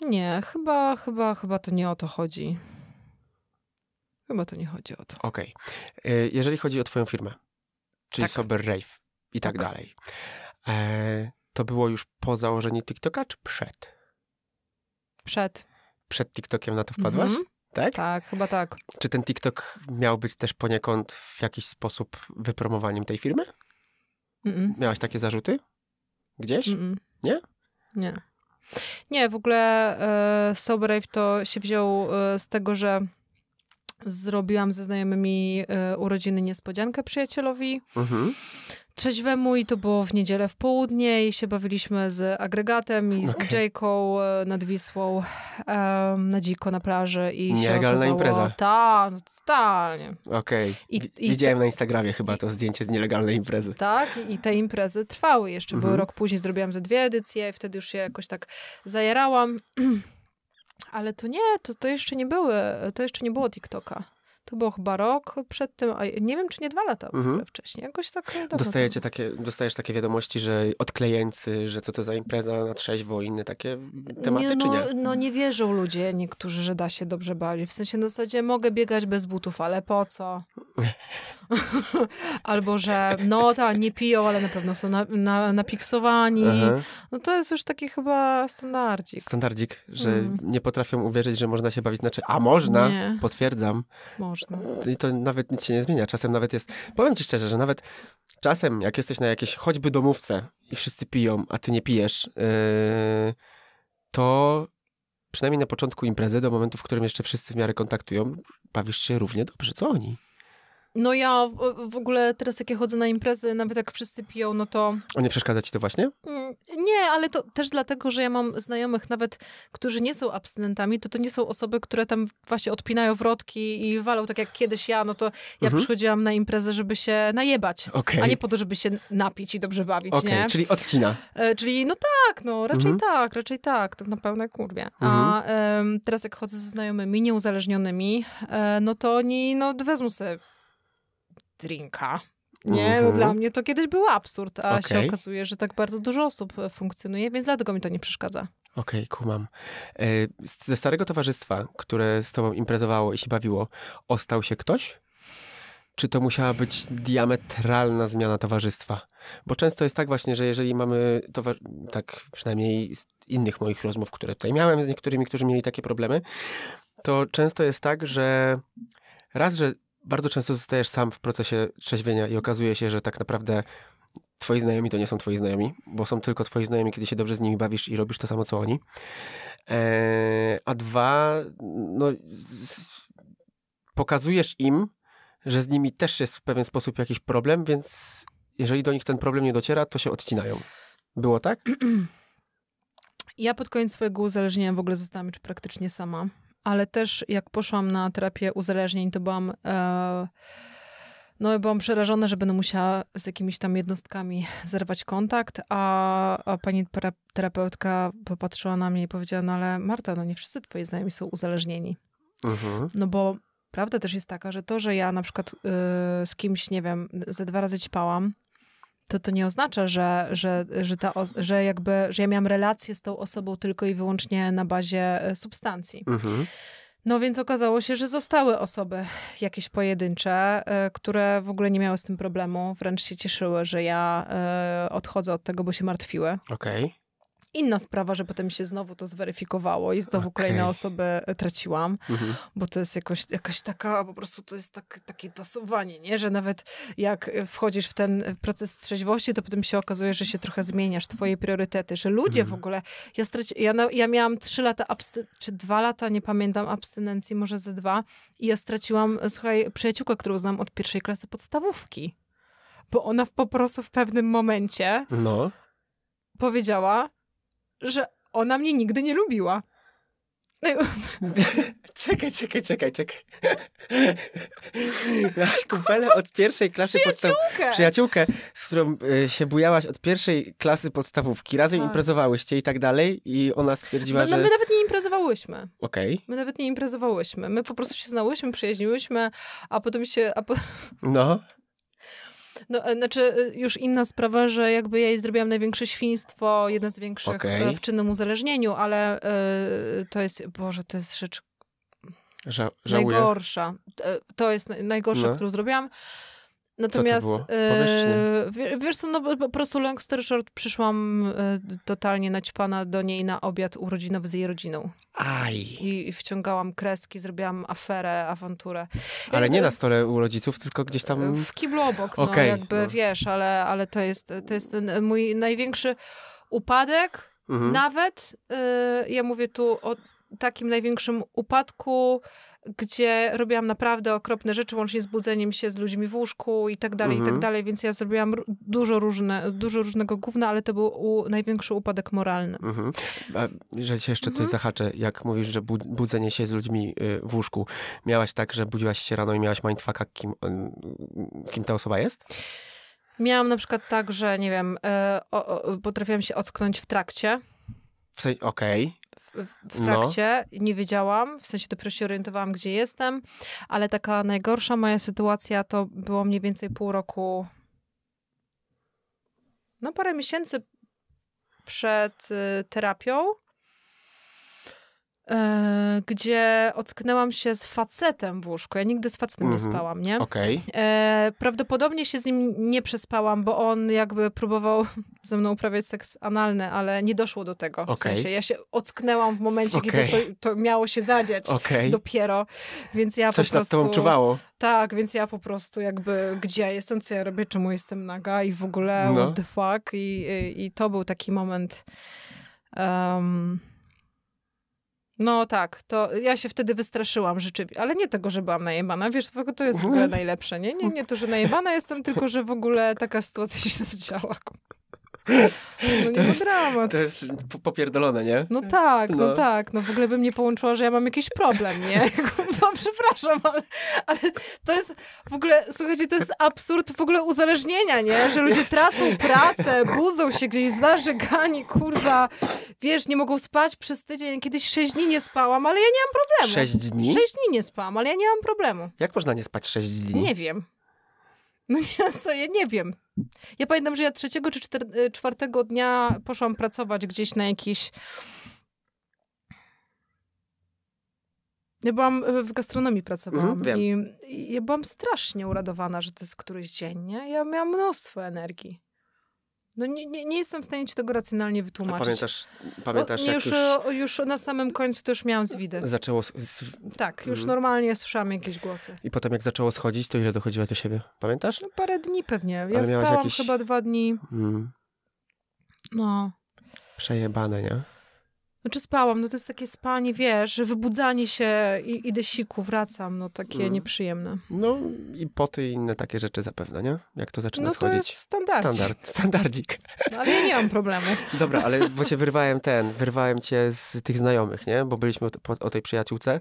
nie, chyba, chyba, chyba to nie o to chodzi. Chyba to nie chodzi o to. Okej. Y, Jeżeli chodzi o twoją firmę, czyli Tak. Sober Rave i tak, Tak. dalej, e, to było już po założeniu TikToka, czy przed? Przed. Przed TikTokiem na to wpadłaś? Mhm. Tak? Tak, chyba tak. Czy ten TikTok miał być też poniekąd w jakiś sposób wypromowaniem tej firmy? Mm-mm. Miałaś takie zarzuty? Gdzieś? Mm-mm. Nie? Nie. Nie, w ogóle e, to się wziął e, z tego, że zrobiłam ze znajomymi e, urodziny niespodziankę przyjacielowi Mhm. trzeźwemu i to było w niedzielę w południe i się bawiliśmy z agregatem i z Okej. DJ-ką e, nad Wisłą em, na dziko na plaży i się Nielegalna okazało, impreza. Tak, no totalnie. Okej. I- i Widziałem na Instagramie chyba to zdjęcie z nielegalnej imprezy. Tak, i te imprezy trwały jeszcze, Mhm. bo rok później zrobiłam ze dwie edycje i wtedy już się jakoś tak zajarałam. Ale to nie, to, to jeszcze nie były, to jeszcze nie było TikToka. To było chyba rok przed tym, a nie wiem, czy nie dwa lata Mhm. wcześniej. Jakoś tak dawno Dostajecie takie, dostajesz takie wiadomości, że odklejeńcy, że co to za impreza na trzeźwo, inne takie tematy, nie, czy no, nie? no nie wierzą ludzie niektórzy, że da się dobrze bawić. W sensie na zasadzie mogę biegać bez butów, ale po co? Albo, że no tak, nie piją, ale na pewno są na, na, napiksowani. Aha. No to jest już taki chyba standardzik. Standardzik, że Mm. nie potrafią uwierzyć, że można się bawić na cze- A można, Nie. potwierdzam. Można. I to nawet nic się nie zmienia. Czasem nawet jest. Powiem ci szczerze, że nawet czasem, jak jesteś na jakiejś choćby domówce i wszyscy piją, a ty nie pijesz, yy, to przynajmniej na początku imprezy, do momentu, w którym jeszcze wszyscy w miarę kontaktują, bawisz się równie dobrze, co oni. No ja w, ogóle teraz jak ja chodzę na imprezy, nawet jak wszyscy piją, no to A nie przeszkadza ci to właśnie? Mm, Nie, ale to też dlatego, że ja mam znajomych nawet, którzy nie są abstynentami, to to nie są osoby, które tam właśnie odpinają wrotki i walą, tak jak kiedyś ja, no to ja Mhm. przychodziłam na imprezę, żeby się najebać, Okej. a nie po to, żeby się napić i dobrze bawić, Okej, nie? czyli odcina. E, czyli no tak, no raczej Mhm. tak, raczej tak, tak na pełnej kurwie. A em, teraz jak chodzę ze znajomymi nieuzależnionymi, e, no to oni no wezmą sobie drinka. Nie, no Mhm. dla mnie to kiedyś był absurd, a się Okej. okazuje, że tak bardzo dużo osób e, funkcjonuje, więc dlatego mi to nie przeszkadza. Okej, kumam. E, ze starego towarzystwa, które z tobą imprezowało i się bawiło, ostał się ktoś? Czy to musiała być diametralna zmiana towarzystwa? Bo często jest tak właśnie, że jeżeli mamy, tak przynajmniej z innych moich rozmów, które tutaj miałem z niektórymi, którzy mieli takie problemy, to często jest tak, że raz, że bardzo często zostajesz sam w procesie trzeźwienia i okazuje się, że tak naprawdę twoi znajomi to nie są twoi znajomi, bo są tylko twoi znajomi, kiedy się dobrze z nimi bawisz i robisz to samo, co oni. Eee, a dwa, no, z, pokazujesz im, że z nimi też jest w pewien sposób jakiś problem, więc jeżeli do nich ten problem nie dociera, to się odcinają. Było tak? Ja pod koniec swojego uzależnienia w ogóle zostałam już praktycznie sama, ale też jak poszłam na terapię uzależnień, to byłam, e, no, byłam przerażona, że będę musiała z jakimiś tam jednostkami zerwać kontakt, a, a pani tera- terapeutka popatrzyła na mnie i powiedziała, no ale Marta, no nie wszyscy twoi znajomi są uzależnieni. Mhm. No bo prawda też jest taka, że to, że ja na przykład y, z kimś, nie wiem, ze dwa razy ćpałam, to to nie oznacza, że, że, że, ta, że jakby, że ja miałam relację z tą osobą tylko i wyłącznie na bazie e, substancji. Mhm. No więc okazało się, że zostały osoby jakieś pojedyncze, e, które w ogóle nie miały z tym problemu, wręcz się cieszyły, że ja e, odchodzę od tego, bo się martwiły. Okej. Inna sprawa, że potem się znowu to zweryfikowało i znowu Okej. kolejne osoby e, traciłam Mhm. bo to jest jakoś, jakaś taka, po prostu to jest tak, takie tasowanie, nie? Że nawet jak wchodzisz w ten proces trzeźwości, to potem się okazuje, że się trochę zmieniasz, twoje priorytety, że ludzie w ogóle, ja, straci, ja, ja miałam trzy lata, absty, czy dwa lata, nie pamiętam, abstynencji, może ze dwa i ja straciłam, słuchaj, przyjaciółkę, którą znam od pierwszej klasy podstawówki, bo ona po prostu w pewnym momencie No. powiedziała, że ona mnie nigdy nie lubiła. Czekaj, czekaj, czekaj, czekaj. Miałaś kupelę od pierwszej klasy podstawówki. Przyjaciółkę! Przyjaciółkę, z którą y, się bujałaś od pierwszej klasy podstawówki. Razem Tak. imprezowałyście i tak dalej. I ona stwierdziła, No, no, że... my nawet nie imprezowałyśmy. Okej, My nawet nie imprezowałyśmy. My po prostu się znałyśmy, przyjaźniłyśmy, a potem się... A po... no. No, e, znaczy, e, już inna sprawa, że jakby ja jej zrobiłam największe świństwo, jedno z większych e, w czynnym uzależnieniu, ale e, to jest, Boże, to jest rzecz Ża żałuję. najgorsza. To jest naj- najgorsza, No. którą zrobiłam. Natomiast, było? Powiesz, czy nie? e, wie- wiesz co, no po prostu long story short, przyszłam e, totalnie naćpana do niej na obiad urodzinowy z jej rodziną. Aj. I, i wciągałam kreski, zrobiłam aferę, awanturę. Ale E, nie to- na stole u rodziców, tylko gdzieś tam... W kiblu obok, no Okej, jakby no. wiesz, ale, ale to, jest, to jest ten mój największy upadek. Mhm. Nawet y, ja mówię tu o takim największym upadku, gdzie robiłam naprawdę okropne rzeczy, łącznie z budzeniem się z ludźmi w łóżku i tak dalej, i tak Mhm. dalej, więc ja zrobiłam dużo, różne, dużo różnego gówna, ale to był u, największy upadek moralny. Mhm. A, że się jeszcze tutaj zahaczę, jak mówisz, że bu budzenie się z ludźmi y, w łóżku. Miałaś tak, że budziłaś się rano i miałaś mindfucka, kim, on- kim ta osoba jest? Miałam na przykład tak, że nie wiem, e, o, o, potrafiłam się ocknąć w trakcie, okej. W trakcie, no. nie wiedziałam, w sensie dopiero się orientowałam, gdzie jestem, ale taka najgorsza moja sytuacja to było mniej więcej pół roku, no parę miesięcy przed y, terapią, gdzie ocknęłam się z facetem w łóżku. Ja nigdy z facetem mm -hmm. nie mhm. spałam, nie? Okay. E, prawdopodobnie się z nim nie przespałam, bo on jakby próbował ze mną uprawiać seks analny, ale nie doszło do tego. Okay. W sensie ja się ocknęłam w momencie, okay. kiedy to, to, miało się zadziać dopiero. Więc ja Coś po prostu... nad tobą czuwało. Tak, więc ja po prostu jakby gdzie ja jestem, co ja robię, czemu jestem naga i w ogóle no. what the fuck. I, i, i to był taki moment... Um, no tak, to ja się wtedy wystraszyłam rzeczywiście, ale nie tego, że byłam najebana, wiesz, to jest w ogóle najlepsze, nie? Nie, nie to, że najebana jestem, tylko, że w ogóle taka sytuacja się zadziała. No nie to jest, dramat. To jest popierdolone, nie? No tak, no. no. tak. No w ogóle bym nie połączyła, że ja mam jakiś problem, nie? No, przepraszam, ale, ale to jest w ogóle, słuchajcie, to jest absurd w ogóle uzależnienia, nie? Że ludzie tracą pracę, budzą się gdzieś zażegani, kurwa. Wiesz, nie mogą spać przez tydzień. Kiedyś sześć dni nie spałam, ale ja nie mam problemu. Sześć dni? Sześć dni nie spałam, ale ja nie mam problemu. Jak można nie spać sześć dni? Nie wiem. No nie, co, ja nie wiem. Ja pamiętam, że ja trzeciego czy y, czwartego dnia poszłam pracować gdzieś na jakiś... Ja byłam w gastronomii pracowałam mm, i, i ja byłam strasznie uradowana, że to jest któryś dzień, nie? Ja miałam mnóstwo energii. No nie, nie, nie, jestem w stanie ci tego racjonalnie wytłumaczyć. A pamiętasz, pamiętasz o, już, już... już... na samym końcu to już miałam zwidy. Zaczęło... Z... Tak, już mm. normalnie słyszałam jakieś głosy. I potem jak zaczęło schodzić, to ile dochodziłaś do siebie? Pamiętasz? No parę dni pewnie. Ja Ale spałam jakiś... chyba dwa dni. Mm. No. Przejebane, nie? Znaczy spałam, no to jest takie spanie, wiesz, wybudzanie się i idę siku, wracam, no takie mm. nieprzyjemne. No i poty i inne takie rzeczy zapewne, nie? Jak to zaczyna no, schodzić. to jest standard. Standard, standardzik. No, ale ja nie mam problemu. Dobra, ale bo cię wyrwałem ten, wyrwałem cię z tych znajomych, nie? Bo byliśmy o, o tej przyjaciółce.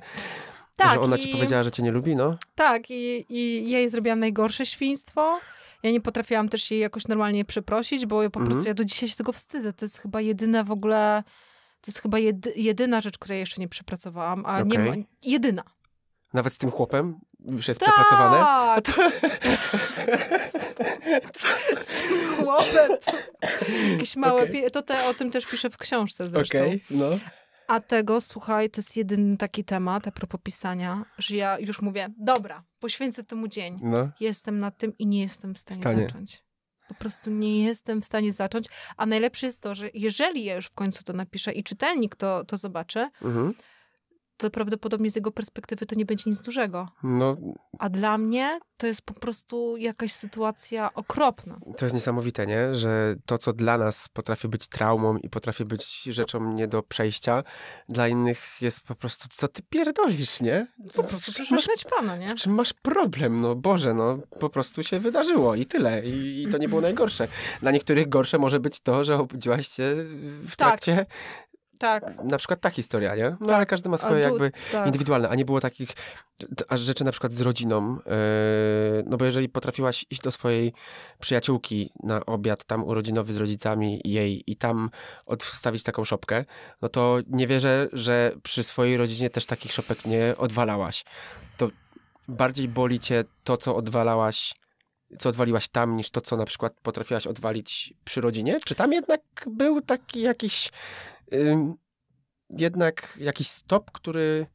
Tak. Że ona i... ci powiedziała, że cię nie lubi, no? Tak, i, i ja jej zrobiłam najgorsze świństwo. Ja nie potrafiłam też jej jakoś normalnie przeprosić, bo ja po prostu, mhm. ja do dzisiaj się tego wstydzę. To jest chyba jedyna w ogóle to jest chyba jedy, jedyna rzecz, której jeszcze nie przepracowałam, a okay. nie ma, jedyna. Nawet z tym chłopem już jest tak! przepracowane? To... z, z, tym chłopem to jakieś małe... Okay. To te, o tym też piszę w książce zresztą. Okay, no. A tego, słuchaj, to jest jedyny taki temat a propos pisania, że ja już mówię, dobra, poświęcę temu dzień. No. Jestem nad tym i nie jestem w stanie, stanie. zacząć po prostu nie jestem w stanie zacząć. A najlepsze jest to, że jeżeli ja już w końcu to napiszę i czytelnik to, to zobaczy, mhm to prawdopodobnie z jego perspektywy to nie będzie nic dużego. No. A dla mnie to jest po prostu jakaś sytuacja okropna. To jest niesamowite, nie? Że to, co dla nas potrafi być traumą i potrafi być rzeczą nie do przejścia, dla innych jest po prostu, co ty pierdolisz, nie? Po prostu przecież masz pana, nie? Czym masz problem? No Boże, no po prostu się wydarzyło i tyle. I, i to nie było najgorsze. Dla niektórych gorsze może być to, że obudziłaś się w tak. trakcie tak. Na przykład ta historia, nie? No tak. ale każdy ma swoje tu, jakby tak. indywidualne, a nie było takich rzeczy na przykład z rodziną, yy, no bo jeżeli potrafiłaś iść do swojej przyjaciółki na obiad tam urodzinowy z rodzicami jej i tam odstawić taką szopkę, no to nie wierzę, że przy swojej rodzinie też takich szopek nie odwalałaś. To bardziej boli cię to, co odwalałaś co odwaliłaś tam, niż to, co na przykład potrafiłaś odwalić przy rodzinie? Czy tam jednak był taki jakiś jednak jakiś stop, który,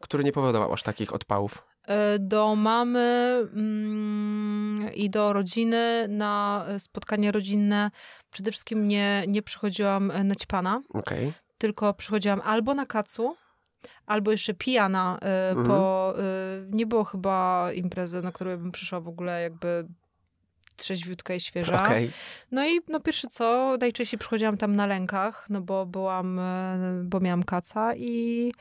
który nie powodował aż takich odpałów? E, do mamy mm, i do rodziny na spotkanie rodzinne przede wszystkim nie, nie przychodziłam naćpana, okay. tylko przychodziłam albo na kacu, albo jeszcze pijana, y, mhm. bo y, nie było chyba imprezy, na której bym przyszła w ogóle jakby trzeźwiutka i świeża. Okay. No i no pierwsze co, najczęściej przychodziłam tam na lękach, no bo byłam, e, bo miałam kaca i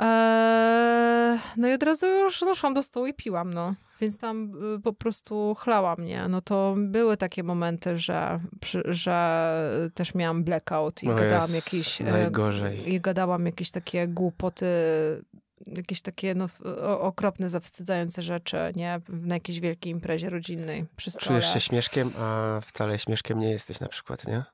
e, no i od razu już doszłam do stołu i piłam, no. Więc tam e, po prostu chlała mnie. No to były takie momenty, że, że też miałam blackout i no gadałam jakieś... Najgorzej. I gadałam jakieś takie głupoty jakieś takie no, okropne, zawstydzające rzeczy, nie? Na jakiejś wielkiej imprezie rodzinnej przy stole. Czujesz się śmieszkiem, a wcale śmieszkiem nie jesteś na przykład, nie?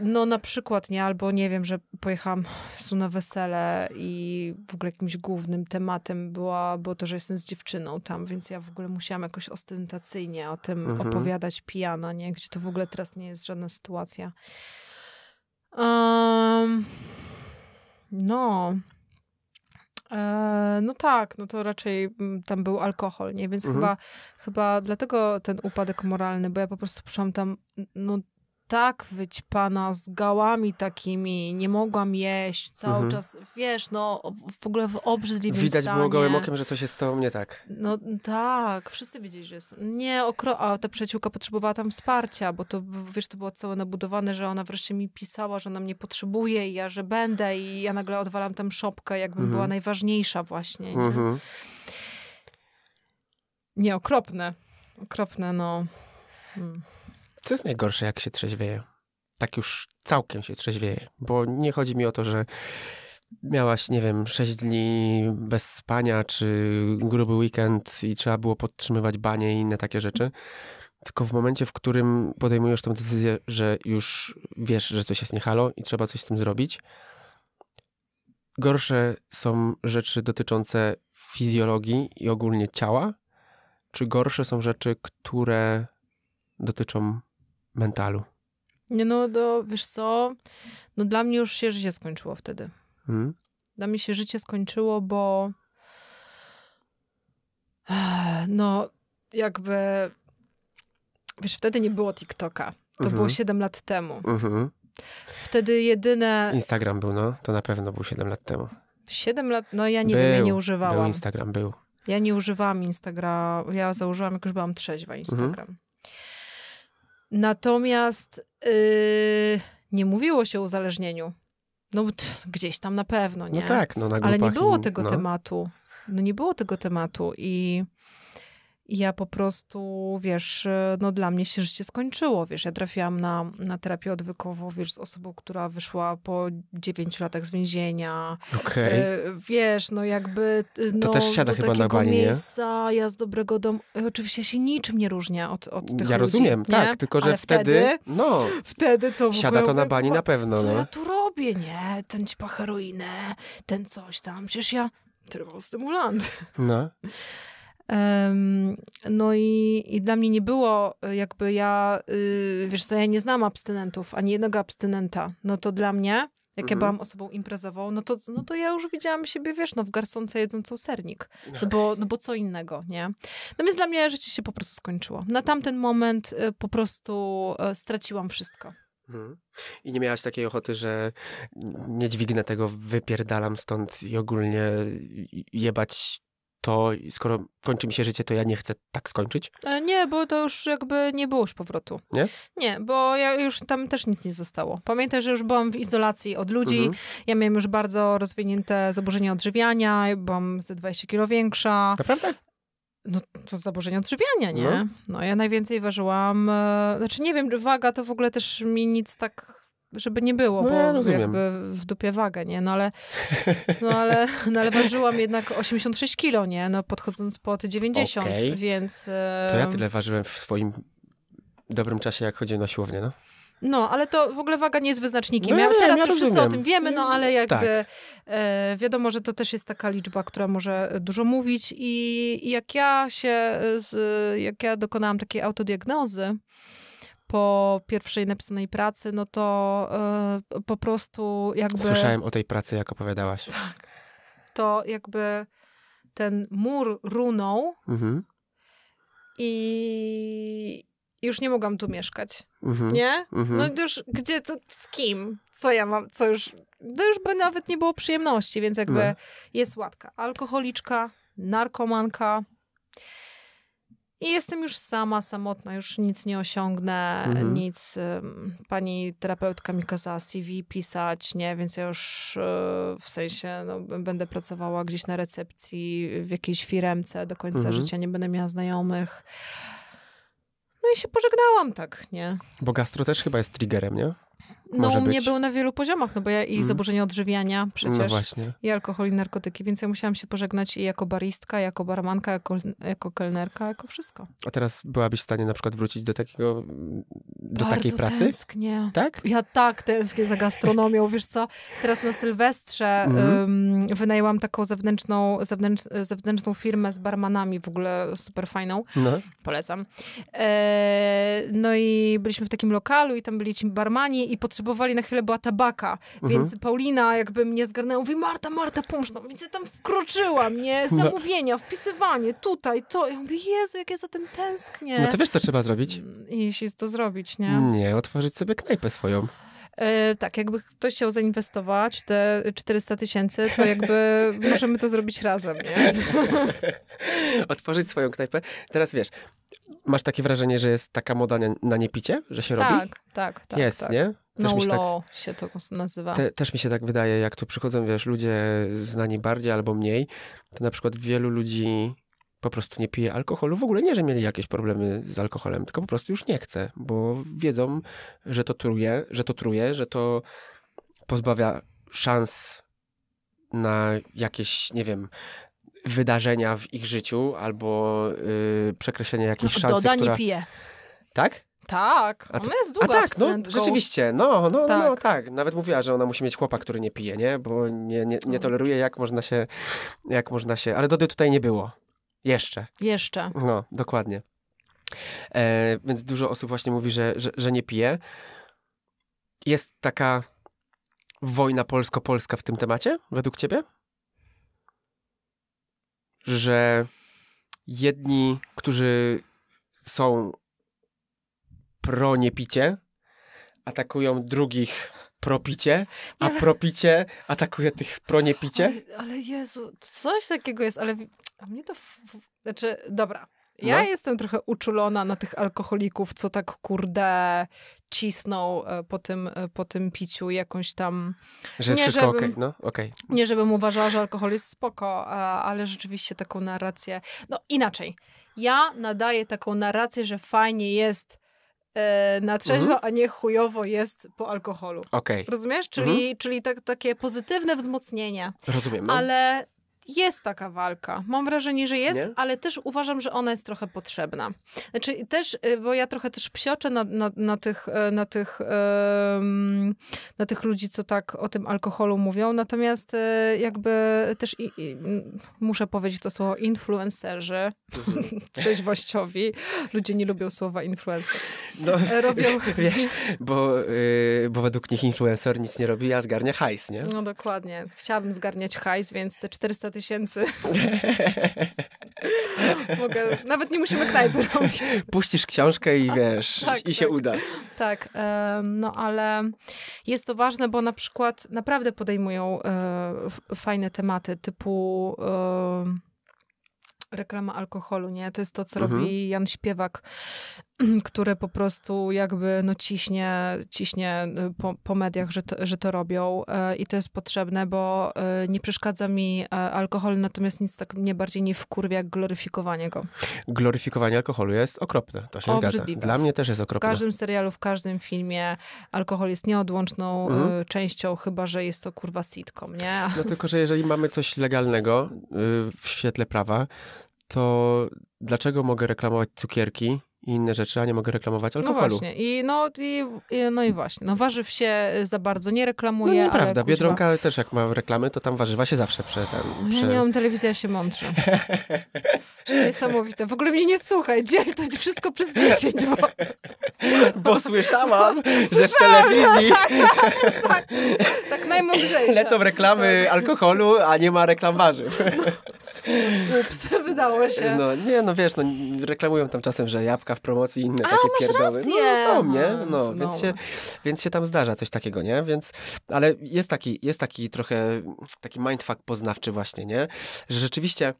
No na przykład, nie? Albo nie wiem, że pojechałam su na wesele i w ogóle jakimś głównym tematem była, było to, że jestem z dziewczyną tam, więc ja w ogóle musiałam jakoś ostentacyjnie o tym Mhm. opowiadać pijana, nie? Gdzie to w ogóle teraz nie jest żadna sytuacja. Um, no... E, no tak, no to raczej mm, tam był alkohol, nie? Więc Mhm. chyba, chyba dlatego ten upadek moralny, bo ja po prostu poszłam tam, no tak wyćpana z gałami takimi, nie mogłam jeść cały Mhm. czas, wiesz, no w ogóle w obrzydliwym Widać stanie. było gołym okiem, że coś jest z tobą nie tak. No tak, wszyscy wiedzieli, że jest. Nie, okro... a ta przyjaciółka potrzebowała tam wsparcia, bo to, wiesz, to było całe nabudowane, że ona wreszcie mi pisała, że ona mnie potrzebuje i ja, że będę i ja nagle odwalam tam szopkę, jakbym Mhm. była najważniejsza właśnie, nie? Mhm. Nie, okropne. Okropne, no. Hmm. Co jest najgorsze, jak się trzeźwieje? Tak już całkiem się trzeźwieje. Bo nie chodzi mi o to, że miałaś, nie wiem, sześć dni bez spania, czy gruby weekend i trzeba było podtrzymywać banie i inne takie rzeczy. Tylko w momencie, w którym podejmujesz tą decyzję, że już wiesz, że coś jest niehalo i trzeba coś z tym zrobić, gorsze są rzeczy dotyczące fizjologii i ogólnie ciała, czy gorsze są rzeczy, które dotyczą mentalu? Nie no, do, wiesz co, no dla mnie już się życie skończyło wtedy. Hmm? Dla mnie się życie skończyło, bo no jakby wiesz, wtedy nie było TikToka. To Mhm. było 7 lat temu. Mhm. Wtedy jedyne Instagram był, no. To na pewno był 7 lat temu. 7 lat, no ja nie był, wiem, ja nie Był używałam. Instagram, był. Ja nie używałam Instagram. Ja założyłam, jak już byłam trzeźwa, Mhm. Natomiast yy, nie mówiło się o uzależnieniu. No t, gdzieś tam na pewno, nie? No tak, no na Ale nie było tego no. tematu. No nie było tego tematu i ja po prostu, wiesz, e, no dla mnie się życie skończyło, wiesz, ja trafiłam na, na terapię odwykową, wiesz, z osobą, która wyszła po dziewięciu latach z więzienia, Okej. E, wiesz, no jakby no, też siada do chyba na bani, nie? miejsca, ja z dobrego domu. e, Oczywiście się niczym nie różnię od, od tych Ja rozumiem, nie? tak, tylko że Ale wtedy, no, Wtedy to Siada to na bani na "What, pewno, Co no." ja tu robię, nie? Ten ćpa heroinę, ten coś tam. Przecież ja tylko stymulant. no. No i, i dla mnie nie było y, jakby ja, y, wiesz co, ja nie znam abstynentów, ani jednego abstynenta. No to dla mnie, jak ja Mhm. byłam osobą imprezową, no to, no to ja już widziałam siebie, wiesz, no w garsonce jedzącą sernik. No bo, no bo co innego, nie? No więc dla mnie życie się po prostu skończyło. Na tamten moment y, po prostu y, straciłam wszystko. Mhm. I nie miałaś takiej ochoty, że nie dźwignę tego, wypierdalam stąd i ogólnie jebać to, skoro kończy mi się życie, to ja nie chcę tak skończyć? E, Nie, bo to już jakby nie było już powrotu. Nie? Nie, bo ja już tam też nic nie zostało. Pamiętaj, że już byłam w izolacji od ludzi. Mhm. Ja miałam już bardzo rozwinięte zaburzenia odżywiania, byłam ze 20 kilo większa. Naprawdę? No to zaburzenia odżywiania, nie? No. No, ja najwięcej ważyłam, e, znaczy nie wiem, waga to w ogóle też mi nic tak, żeby nie było, No, bo ja rozumiem. jakby w dupie wagę, nie? No ale, no ale, no ale ważyłam jednak 86 kilo, nie? No podchodząc pod 90, Okej. więc... To ja tyle ważyłem w swoim dobrym czasie, jak chodziłem na siłownię, no. No, ale to w ogóle waga nie jest wyznacznikiem. No ja, teraz ja już wszyscy o rozumiem. tym wiemy, no ale jakby Tak. e, wiadomo, że to też jest taka liczba, która może dużo mówić i i jak ja się, z, jak ja dokonałam takiej autodiagnozy po pierwszej napisanej pracy, no to e, po prostu jakby Słyszałem o tej pracy, jak opowiadałaś. to jakby ten mur runął Mhm. i już nie mogłam tu mieszkać. Mhm. Nie? Mhm. No już gdzie to, z kim? Co ja mam, co już, to już by nawet nie było przyjemności, więc jakby No. jest łatka. Alkoholiczka, narkomanka i jestem już sama, samotna, już nic nie osiągnę, Mhm. nic. pani terapeutka mi kazała CV pisać, nie, więc ja już y, w sensie no, będę pracowała gdzieś na recepcji w jakiejś firemce do końca Mhm. życia, nie będę miała znajomych. No i się pożegnałam tak, nie? Bo gastro też chyba jest triggerem, nie? No u mnie być. był na wielu poziomach, no bo ja i Mm. zaburzenia odżywiania No przecież, właśnie. i alkohol, i narkotyki, więc ja musiałam się pożegnać i jako baristka, jako barmanka, jako, jako kelnerka, jako wszystko. A teraz byłabyś w stanie na przykład wrócić do takiego, do Bardzo takiej pracy? tęsknię. Tak? Ja tak tęsknię za gastronomią, wiesz co? Teraz na Sylwestrze ym, wynajęłam taką zewnętrzną, zewnętrz, zewnętrzną firmę z barmanami, w ogóle super fajną. No. Polecam. E, no i byliśmy w takim lokalu i tam byli ci barmani i potrzebowali, na chwilę była tabaka, Mhm. więc Paulina jakby mnie zgarnęła, mówi Marta, Marta, pomóż nam. Więc ja tam wkroczyłam, nie? No. Zamówienia, wpisywanie, tutaj, to. Ja mówię, Jezu, jak ja za tym tęsknię. no to wiesz, co trzeba zrobić? Jeśli to zrobić, nie? Nie, otworzyć sobie knajpę swoją. E, tak, jakby ktoś chciał zainwestować te 400 tysięcy, to jakby możemy to zrobić razem, nie? otworzyć swoją knajpę. Teraz wiesz, masz takie wrażenie, że jest taka moda na, na niepicie, że się robi? Tak, tak, tak. jest, tak. nie? Też No mi się tak, się to nazywa. te, też mi się tak wydaje, jak tu przychodzą, wiesz, ludzie znani bardziej albo mniej, to na przykład wielu ludzi po prostu nie pije alkoholu. W ogóle nie, że mieli jakieś problemy z alkoholem, tylko po prostu już nie chce, bo wiedzą, że to truje, że to truje, że to pozbawia szans na jakieś, nie wiem, wydarzenia w ich życiu albo y, przekreślenie jakiejś szansy, Doda która... nie pije. Tak? Tak, A to- ona jest A długo tak, no rzeczywiście, no, no, no, Tak. no, tak. Nawet mówiła, że ona musi mieć chłopa, który nie pije, nie? Bo nie, nie, nie No. toleruje, jak można się, jak można się... Ale Dody tutaj nie było. Jeszcze. Jeszcze. No, dokładnie. E, więc dużo osób właśnie mówi, że, że, że nie pije. Jest taka wojna polsko-polska w tym temacie, według ciebie? Że jedni, którzy są pro niepicie, atakują drugich pro picie, a Ale- pro picie atakuje tych pro niepicie? Ale, ale Jezu, coś takiego jest, ale mnie to... W, znaczy, dobra. Ja No. jestem trochę uczulona na tych alkoholików, co tak kurde cisną e, po tym, e, po tym piciu jakąś tam... Że jest Nie, wszystko żebym- no okej. Nie, żebym uważała, że alkohol jest spoko, a- ale rzeczywiście taką narrację... No inaczej. Ja nadaję taką narrację, że fajnie jest e, na trzeźwo, Mhm. a nie chujowo jest po alkoholu. Okej, Rozumiesz? Czyli, czyli tak, takie pozytywne wzmocnienie. rozumiem. No. Ale jest taka walka. Mam wrażenie, że jest, Nie? ale też uważam, że ona jest trochę potrzebna. Znaczy też, y, bo ja trochę też psioczę na, na, na tych, e, na tych, na tych ludzi, co tak o tym alkoholu mówią, natomiast e, jakby też i, i, muszę powiedzieć to słowo influencerzy, trzeźwościowi, ludzie nie lubią słowa influencer, No, e, robią... wiesz, bo, yy, bo według nich influencer nic nie robi, a zgarnia hajs, nie? No dokładnie. Chciałabym zgarniać hajs, więc te 400 tysięcy mogę... Nawet nie musimy knajpy robić. Puścisz książkę i wiesz, Tak, i się tak. uda. Tak, no ale jest to ważne, bo na przykład naprawdę podejmują e, fajne tematy typu reklama alkoholu, nie? To jest to, co Mhm. robi Jan Śpiewak, który po prostu jakby no ciśnie, ciśnie y, po, po mediach, że to, że to robią e, i to jest potrzebne, bo e, nie przeszkadza mi alkohol, natomiast nic tak mnie bardziej nie wkurwia jak gloryfikowanie go. Gloryfikowanie alkoholu jest okropne, to się zgadza. Obrzydliwe. Dla mnie też jest W okropne. każdym serialu, w każdym filmie alkohol jest nieodłączną y, częścią, chyba że jest to kurwa sitcom, nie? No tylko, że jeżeli mamy coś legalnego w świetle prawa, to dlaczego mogę reklamować cukierki i inne rzeczy, a nie mogę reklamować No alkoholu? właśnie. I no, i, no i właśnie. No warzyw się za bardzo nie No reklamuje, nieprawda, ale kuźwa, Biedronka też jak ma reklamy, to tam warzywa się zawsze prze... Ja prze... nie mam telewizji, ja się mądrze. Niesamowite. W ogóle mnie nie słuchaj. Dziel to wszystko przez 10, bo Bo słyszałam, że w telewizji tak najmądrzejsza. lecą reklamy alkoholu, a nie ma reklam warzyw. Ups, wydało się. No nie, no wiesz, no reklamują tam czasem, że jabłka w promocji, inne takie masz pierdoły. rację. No są, nie? A, No, znowu. więc się, więc się tam zdarza coś takiego, nie? Więc, ale jest taki, jest taki trochę, taki mindfuck poznawczy właśnie, nie? Że rzeczywiście,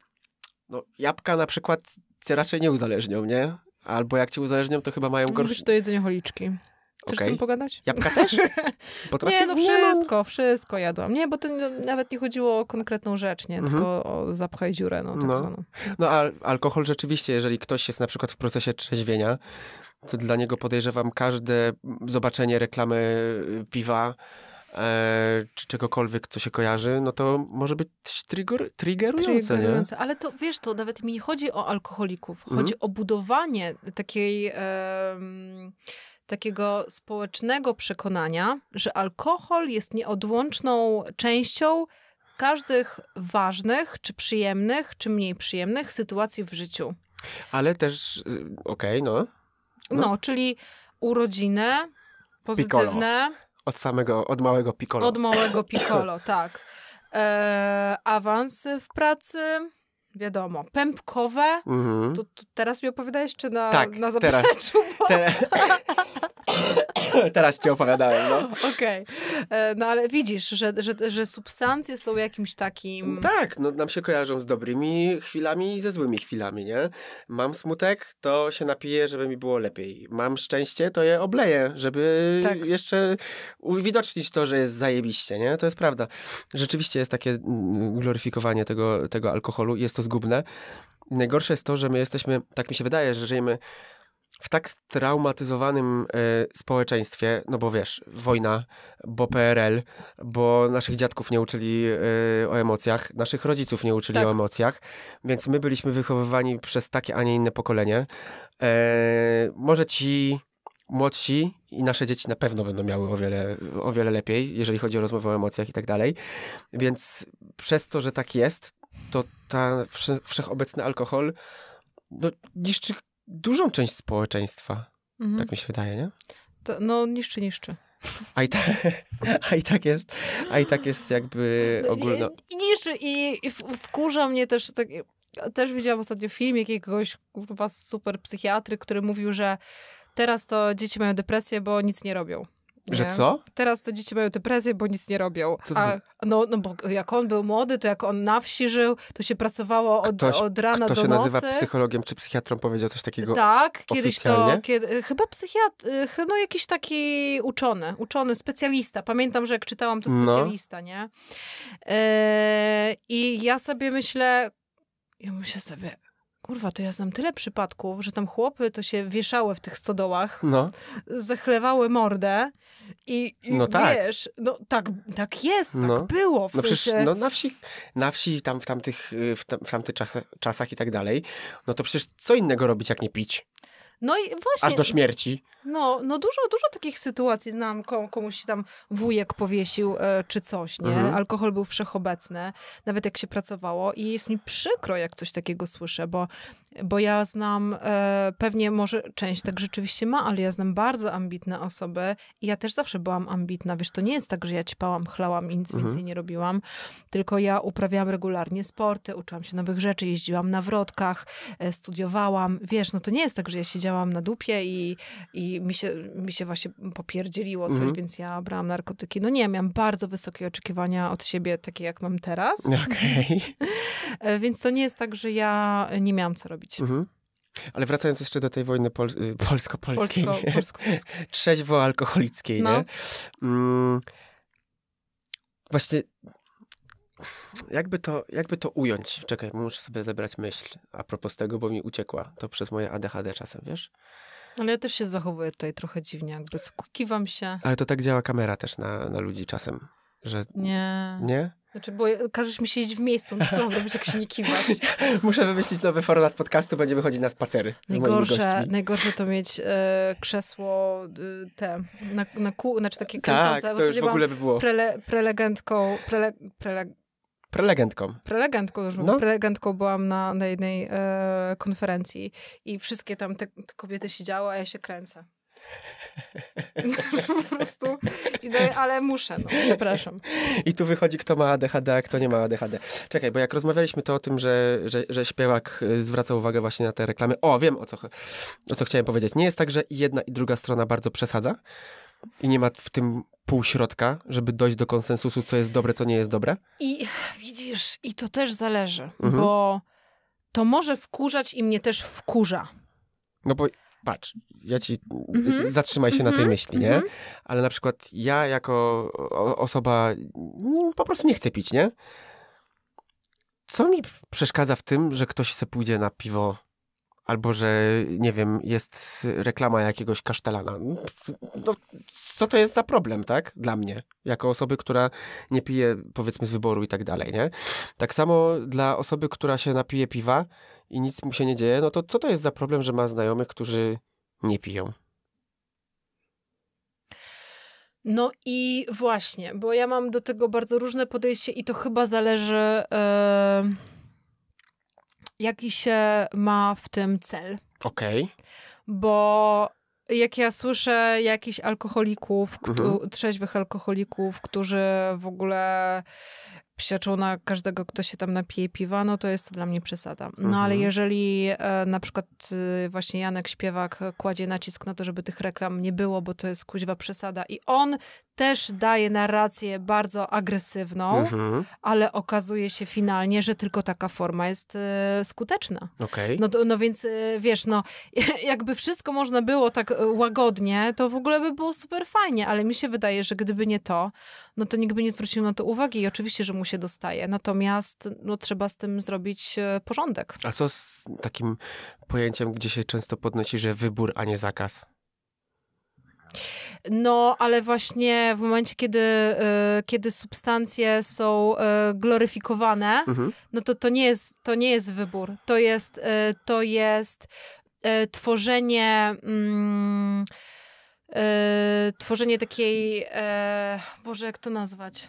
no jabłka na przykład cię raczej nie uzależnią, nie? Albo jak cię uzależnią, to chyba mają gorsze... Mówisz do jedzenia holiczki. Chcesz Okej. z tym pogadać? Jabłka też? Potrafię? Nie, no wszystko, wszystko jadłam. Nie, bo to nawet nie chodziło o konkretną rzecz, nie, Mhm. tylko o zapchaj dziurę, no tak No. zwaną. No alkohol rzeczywiście, jeżeli ktoś jest na przykład w procesie trzeźwienia, to dla niego podejrzewam każde zobaczenie reklamy y, piwa e, czy czegokolwiek, co się kojarzy, no to może być trigger, triggerujące, nie? Triggerujące. Ale to, wiesz, to nawet mi nie chodzi o alkoholików. Chodzi o budowanie takiej... em, takiego społecznego przekonania, że alkohol jest nieodłączną częścią każdych ważnych, czy przyjemnych, czy mniej przyjemnych sytuacji w życiu. Ale też, y, okej, no. No, No. czyli urodziny pozytywne Od samego, od małego piccolo. od małego piccolo, tak. E, awansy w pracy, wiadomo, pępkowe. Mhm. To, to teraz mi opowiadałeś, czy na, Tak, na teraz. zapleczu? Bo... Te... Teraz ci opowiadałem, no. Okej. E, No ale widzisz, że, że, że substancje są jakimś takim... Tak, no nam się kojarzą z dobrymi chwilami i ze złymi chwilami, nie? Mam smutek, to się napiję, żeby mi było lepiej. Mam szczęście, to je obleję, żeby Tak. jeszcze uwidocznić to, że jest zajebiście, nie? To jest prawda. Rzeczywiście jest takie mm, gloryfikowanie tego, tego alkoholu, jest to zgubne. Najgorsze jest to, że my jesteśmy, tak mi się wydaje, że żyjemy w tak straumatyzowanym e, społeczeństwie, no bo wiesz, wojna, bo PRL, bo naszych dziadków nie uczyli e, o emocjach, naszych rodziców nie uczyli Tak. o emocjach, więc my byliśmy wychowywani przez takie, a nie inne pokolenie. E, może ci młodsi i nasze dzieci na pewno będą miały o wiele, o wiele lepiej, jeżeli chodzi o rozmowę o emocjach i tak dalej. Więc przez to, że tak jest, to ta wsze, wszechobecny alkohol no, niszczy dużą część społeczeństwa. Mhm. Tak mi się wydaje, nie? To, no niszczy, niszczy. A i, ta, a i tak jest, a i tak jest jakby ogólno... I, i niszczy i, i wkurza mnie też tak, też widziałam ostatnio film jakiegoś kurwa super psychiatry, który mówił, że teraz to dzieci mają depresję, bo nic nie robią. Że Nie? co? Teraz to dzieci mają depresję, bo nic nie robią. To A, no, no bo jak on był młody, to jak on na wsi żył, to się pracowało od, Ktoś, od rana Kto do się nocy. nazywa psychologiem czy psychiatrą powiedział coś takiego? Tak, kiedyś to, oficjalnie? kiedy, chyba psychiatr, no jakiś taki uczony, uczony, specjalista. Pamiętam, że jak czytałam, to No. specjalista, nie? E, I ja sobie myślę, ja myślę sobie, kurwa, to ja znam tyle przypadków, że tam chłopy to się wieszały w tych stodołach, No, zachlewały mordę i, i No tak. wiesz, no tak, tak jest, tak No. było, w no sensie... przecież no, na wsi, na wsi tam w tamtych, w, tam, w tamtych czasach, czasach i tak dalej, no to przecież co innego robić, jak nie pić? No i właśnie, Aż do śmierci. No, no dużo, dużo takich sytuacji znam. Komu, komuś się tam wujek powiesił e, czy coś, nie? Mhm. Alkohol był wszechobecny, nawet jak się pracowało. I jest mi przykro, jak coś takiego słyszę, bo, bo ja znam, e, pewnie może część tak rzeczywiście ma, ale ja znam bardzo ambitne osoby i ja też zawsze byłam ambitna. Wiesz, to nie jest tak, że ja ćpałam, chlałam i nic Mhm. więcej nie robiłam, tylko ja uprawiałam regularnie sporty, uczyłam się nowych rzeczy, jeździłam na wrotkach, e, studiowałam. Wiesz, no to nie jest tak, że ja siedziałam na dupie i, i mi, się, mi się właśnie popierdzieliło coś, Mhm. więc ja brałam narkotyki. No nie, miałam bardzo wysokie oczekiwania od siebie, takie jak mam teraz, Okej. E, więc to nie jest tak, że ja nie miałam co robić. Mhm. Ale wracając jeszcze do tej wojny pol y, polsko-polskiej, Polsko, polsko, polsko. trzeźwo-alkoholickiej, No. nie? Mm, właśnie, jakby to, jakby to ująć? Czekaj, muszę sobie zebrać myśl a propos tego, bo mi uciekła to przez moje ADHD czasem, wiesz? Ale ja też się zachowuję tutaj trochę dziwnie, jakby co, kiwam się. Ale to tak działa kamera też na, na ludzi czasem, że Nie. nie? Znaczy, bo każesz mi siedzieć w miejscu, no co mam robić, jak się nie kiwać? Muszę wymyślić nowy format podcastu, będziemy chodzić na spacery Najgorsze, najgorsze to mieć e, krzesło e, te, na, na kół, znaczy takie Tak, kręcące. to już w ogóle by było prele, prelegentką, prele, prele, prelegentką. prelegentką, już no. prelegentką byłam na, na jednej e, konferencji i wszystkie tam te, te kobiety siedziały, a ja się kręcę. po prostu. I no, ale muszę, no, przepraszam. I tu wychodzi, kto ma ADHD, a kto nie ma ADHD. Czekaj, bo jak rozmawialiśmy to o tym, że, że, że śpiewak y, zwraca uwagę właśnie na te reklamy. O, wiem o co, o co chciałem powiedzieć. Nie jest tak, że jedna i druga strona bardzo przesadza i nie ma w tym półśrodka, żeby dojść do konsensusu, co jest dobre, co nie jest dobre. I widzisz, i to też zależy, Mhm. bo to może wkurzać i mnie też wkurza. No bo patrz, ja ci Mhm. zatrzymaj się na tej Mhm. myśli, nie? Mhm. Ale na przykład ja jako osoba po prostu nie chcę pić, nie? Co mi przeszkadza w tym, że ktoś se pójdzie na piwo albo że, nie wiem, jest reklama jakiegoś kasztelana. No, co to jest za problem, tak? Dla mnie, jako osoby, która nie pije, powiedzmy, z wyboru i tak dalej, nie? Tak samo dla osoby, która się napije piwa i nic mu się nie dzieje, no to co to jest za problem, że ma znajomych, którzy nie piją? No i właśnie, bo ja mam do tego bardzo różne podejście i to chyba zależy, e, jaki się ma w tym cel. Okej. Bo jak ja słyszę jakichś alkoholików, Mhm. trzeźwych alkoholików, którzy w ogóle psiaczą na każdego, kto się tam napije piwa, no to jest to dla mnie przesada. No Mhm. ale jeżeli e, na przykład e, właśnie Janek Śpiewak e, kładzie nacisk na to, żeby tych reklam nie było, bo to jest kuźwa przesada i on też daje narrację bardzo agresywną, Mhm. ale okazuje się finalnie, że tylko taka forma jest e, skuteczna. Okej. No, to, no więc y, wiesz, no jakby wszystko można było tak y, łagodnie, to w ogóle by było super fajnie, ale mi się wydaje, że gdyby nie to, no to nikt by nie zwrócił na to uwagi i oczywiście, że mu się dostaje. Natomiast no, trzeba z tym zrobić e, porządek. A co z takim pojęciem, gdzie się często podnosi, że wybór, a nie zakaz? No, ale właśnie w momencie, kiedy, y, kiedy substancje są y, gloryfikowane, Mhm. no to to nie jest, to nie jest wybór. To jest, to jest tworzenie... Mm, y, tworzenie takiej... E, Boże, jak to nazwać?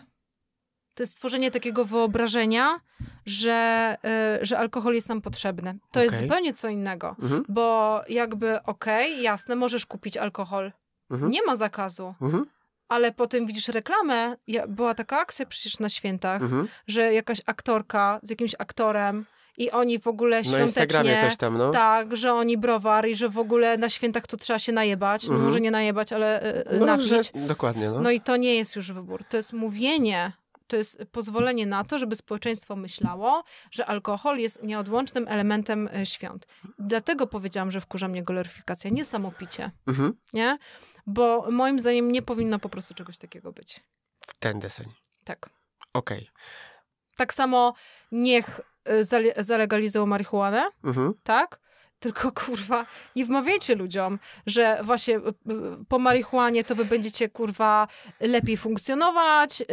To jest stworzenie takiego wyobrażenia, że, y, że alkohol jest nam potrzebny. To jest Okej. zupełnie co innego. Mhm. Bo jakby, okej, jasne, możesz kupić alkohol. Mhm. Nie ma zakazu. Mhm. Ale potem widzisz reklamę. Ja, była taka akcja przecież na świętach, Mhm. że jakaś aktorka z jakimś aktorem i oni w ogóle Na Instagramie świątecznie... coś tam, no. Tak, że oni browar i że w ogóle na świętach to trzeba się najebać. No Mhm. może nie najebać, ale y, y, no, napić. że, dokładnie, no. No i to nie jest już wybór. To jest mówienie, to jest pozwolenie na to, żeby społeczeństwo myślało, że alkohol jest nieodłącznym elementem y, świąt. Dlatego powiedziałam, że wkurza mnie gloryfikacja, nie samo picie, Mhm. nie? Bo moim zdaniem nie powinno po prostu czegoś takiego być. W ten deseń. Tak. Okej. Tak samo niech y, zale- zalegalizują marihuanę, Mhm. tak? Tylko kurwa, nie wmawiajcie ludziom, że właśnie y, y, po marihuanie to wy będziecie kurwa lepiej funkcjonować, y,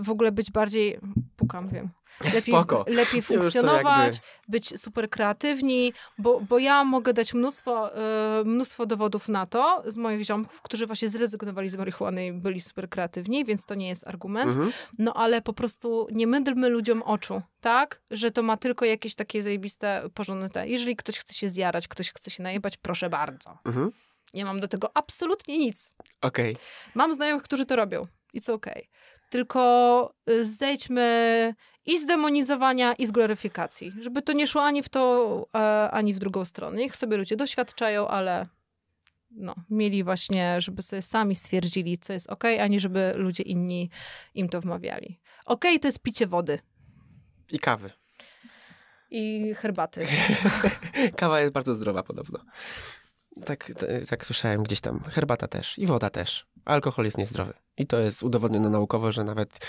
w ogóle być bardziej. Pukam, wiem. Lepiej, Spoko. lepiej funkcjonować, jakby- być super kreatywni, bo, bo ja mogę dać mnóstwo, y, mnóstwo dowodów na to z moich ziomków, którzy właśnie zrezygnowali z marihuany i byli super kreatywni, więc to nie jest argument. Mhm. No ale po prostu nie mydlmy ludziom oczu, tak? Że to ma tylko jakieś takie zajebiste, porządne te. Jeżeli ktoś chce się zjarać, ktoś chce się najebać, proszę bardzo. Mhm. Nie mam do tego absolutnie nic. Okej. Mam znajomych, którzy to robią. It's okay. Tylko y, zejdźmy i z demonizowania, i z gloryfikacji. Żeby to nie szło ani w to, e, ani w drugą stronę. Niech sobie ludzie doświadczają, ale no, mieli właśnie, żeby sobie sami stwierdzili, co jest okej, ani żeby ludzie inni im to wmawiali. Okej, to jest picie wody I kawy. i herbaty. Kawa jest bardzo zdrowa podobno. Tak, tak słyszałem gdzieś tam. Herbata też i woda też. Alkohol jest niezdrowy. I to jest udowodnione naukowo, że nawet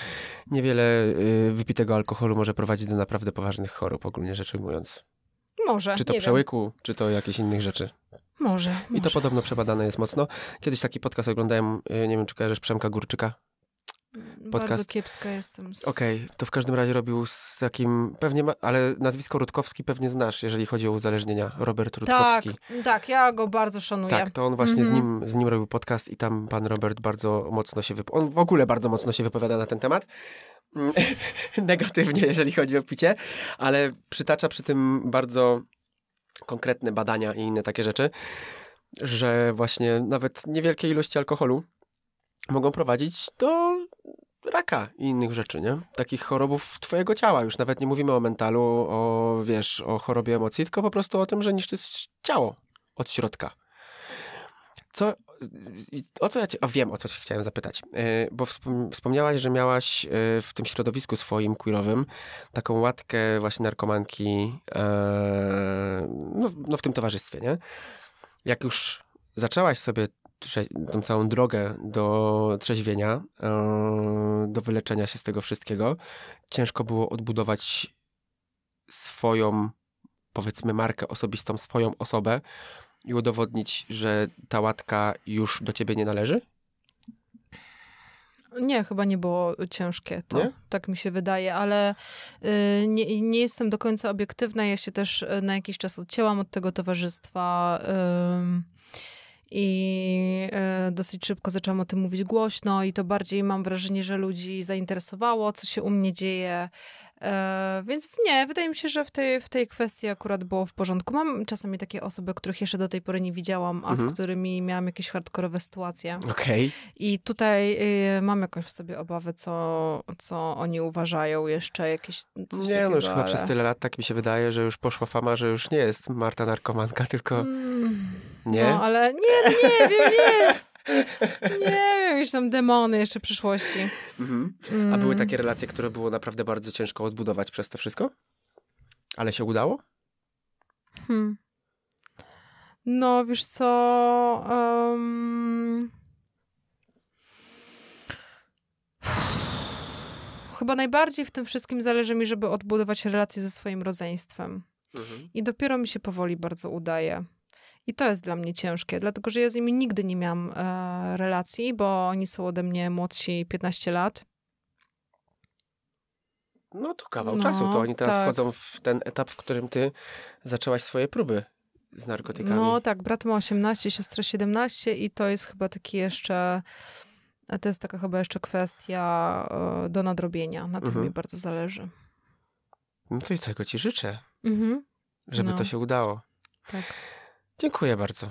niewiele y, wypitego alkoholu może prowadzić do naprawdę poważnych chorób, ogólnie rzecz ujmując. Może, Czy to przełyku, czy to jakieś innych rzeczy. wiem. Może, I może. to podobno przebadane jest mocno. Kiedyś taki podcast oglądałem, y, nie wiem czy kojarzysz Przemka Górczyka. Bardzo podcast. kiepska jestem. Z... Okej, to w każdym razie robił z takim, pewnie, ma, ale nazwisko Rutkowski pewnie znasz, jeżeli chodzi o uzależnienia. Robert Tak, Rutkowski. tak, ja go bardzo szanuję. Tak, to on właśnie z, Mhm. nim, z nim robił podcast i tam pan Robert bardzo mocno się wypowiada. On w ogóle bardzo mocno się wypowiada na ten temat. Mm, Negatywnie, jeżeli chodzi o picie, ale przytacza przy tym bardzo konkretne badania i inne takie rzeczy, że właśnie nawet niewielkie ilości alkoholu mogą prowadzić do raka i innych rzeczy, nie? Takich chorobów twojego ciała. Już nawet nie mówimy o mentalu, o, wiesz, o chorobie emocji, tylko po prostu o tym, że niszczysz ciało od środka. Co, o co ja cię, a wiem, o co cię chciałem zapytać, Yy, bo wspom- wspomniałaś, że miałaś yy, w tym środowisku swoim queerowym taką łatkę właśnie narkomanki, yy, no, no w tym towarzystwie, nie? Jak już zaczęłaś sobie tą całą drogę do trzeźwienia, yy, do wyleczenia się z tego wszystkiego, ciężko było odbudować swoją, powiedzmy, markę osobistą, swoją osobę i udowodnić, że ta łatka już do ciebie nie należy? Nie, chyba nie było ciężkie to. Nie? Tak mi się wydaje, ale y, nie, nie jestem do końca obiektywna. Ja się też y, na jakiś czas odcięłam od tego towarzystwa. I e, dosyć szybko zaczęłam o tym mówić głośno i to bardziej mam wrażenie, że ludzi zainteresowało, co się u mnie dzieje. E, więc nie, wydaje mi się, że w tej, w tej kwestii akurat było w porządku. Mam czasami takie osoby, których jeszcze do tej pory nie widziałam, a Mhm. z którymi miałam jakieś hardkorowe sytuacje. Okej. I tutaj y, mam jakąś w sobie obawę, co, co oni uważają jeszcze, jakieś coś Nie, takiego, no już chyba ale... przez tyle lat tak mi się wydaje, że już poszła fama, że już nie jest Marta narkomanka, tylko Mm, nie? No, ale nie, nie wiem, nie. Nie wiem, jakieś tam demony jeszcze przyszłości. Mhm. A były takie relacje, które było naprawdę bardzo ciężko odbudować przez to wszystko? Ale się udało? Hmm. No, wiesz co... em, Chyba najbardziej w tym wszystkim zależy mi, żeby odbudować relacje ze swoim rodzeństwem. I dopiero mi się powoli bardzo udaje. I to jest dla mnie ciężkie, dlatego że ja z nimi nigdy nie miałam e, relacji, bo oni są ode mnie młodsi 15 lat. No to kawał No, czasu. To oni teraz tak. wchodzą w ten etap, w którym ty zaczęłaś swoje próby z narkotykami. No tak, brat ma 18, siostra 17 i to jest chyba taki jeszcze, to jest taka chyba jeszcze kwestia e, do nadrobienia. Na tym Mhm. mi bardzo zależy. no to i tego ci życzę, Mhm, żeby No. to się udało. tak. Dziękuję bardzo.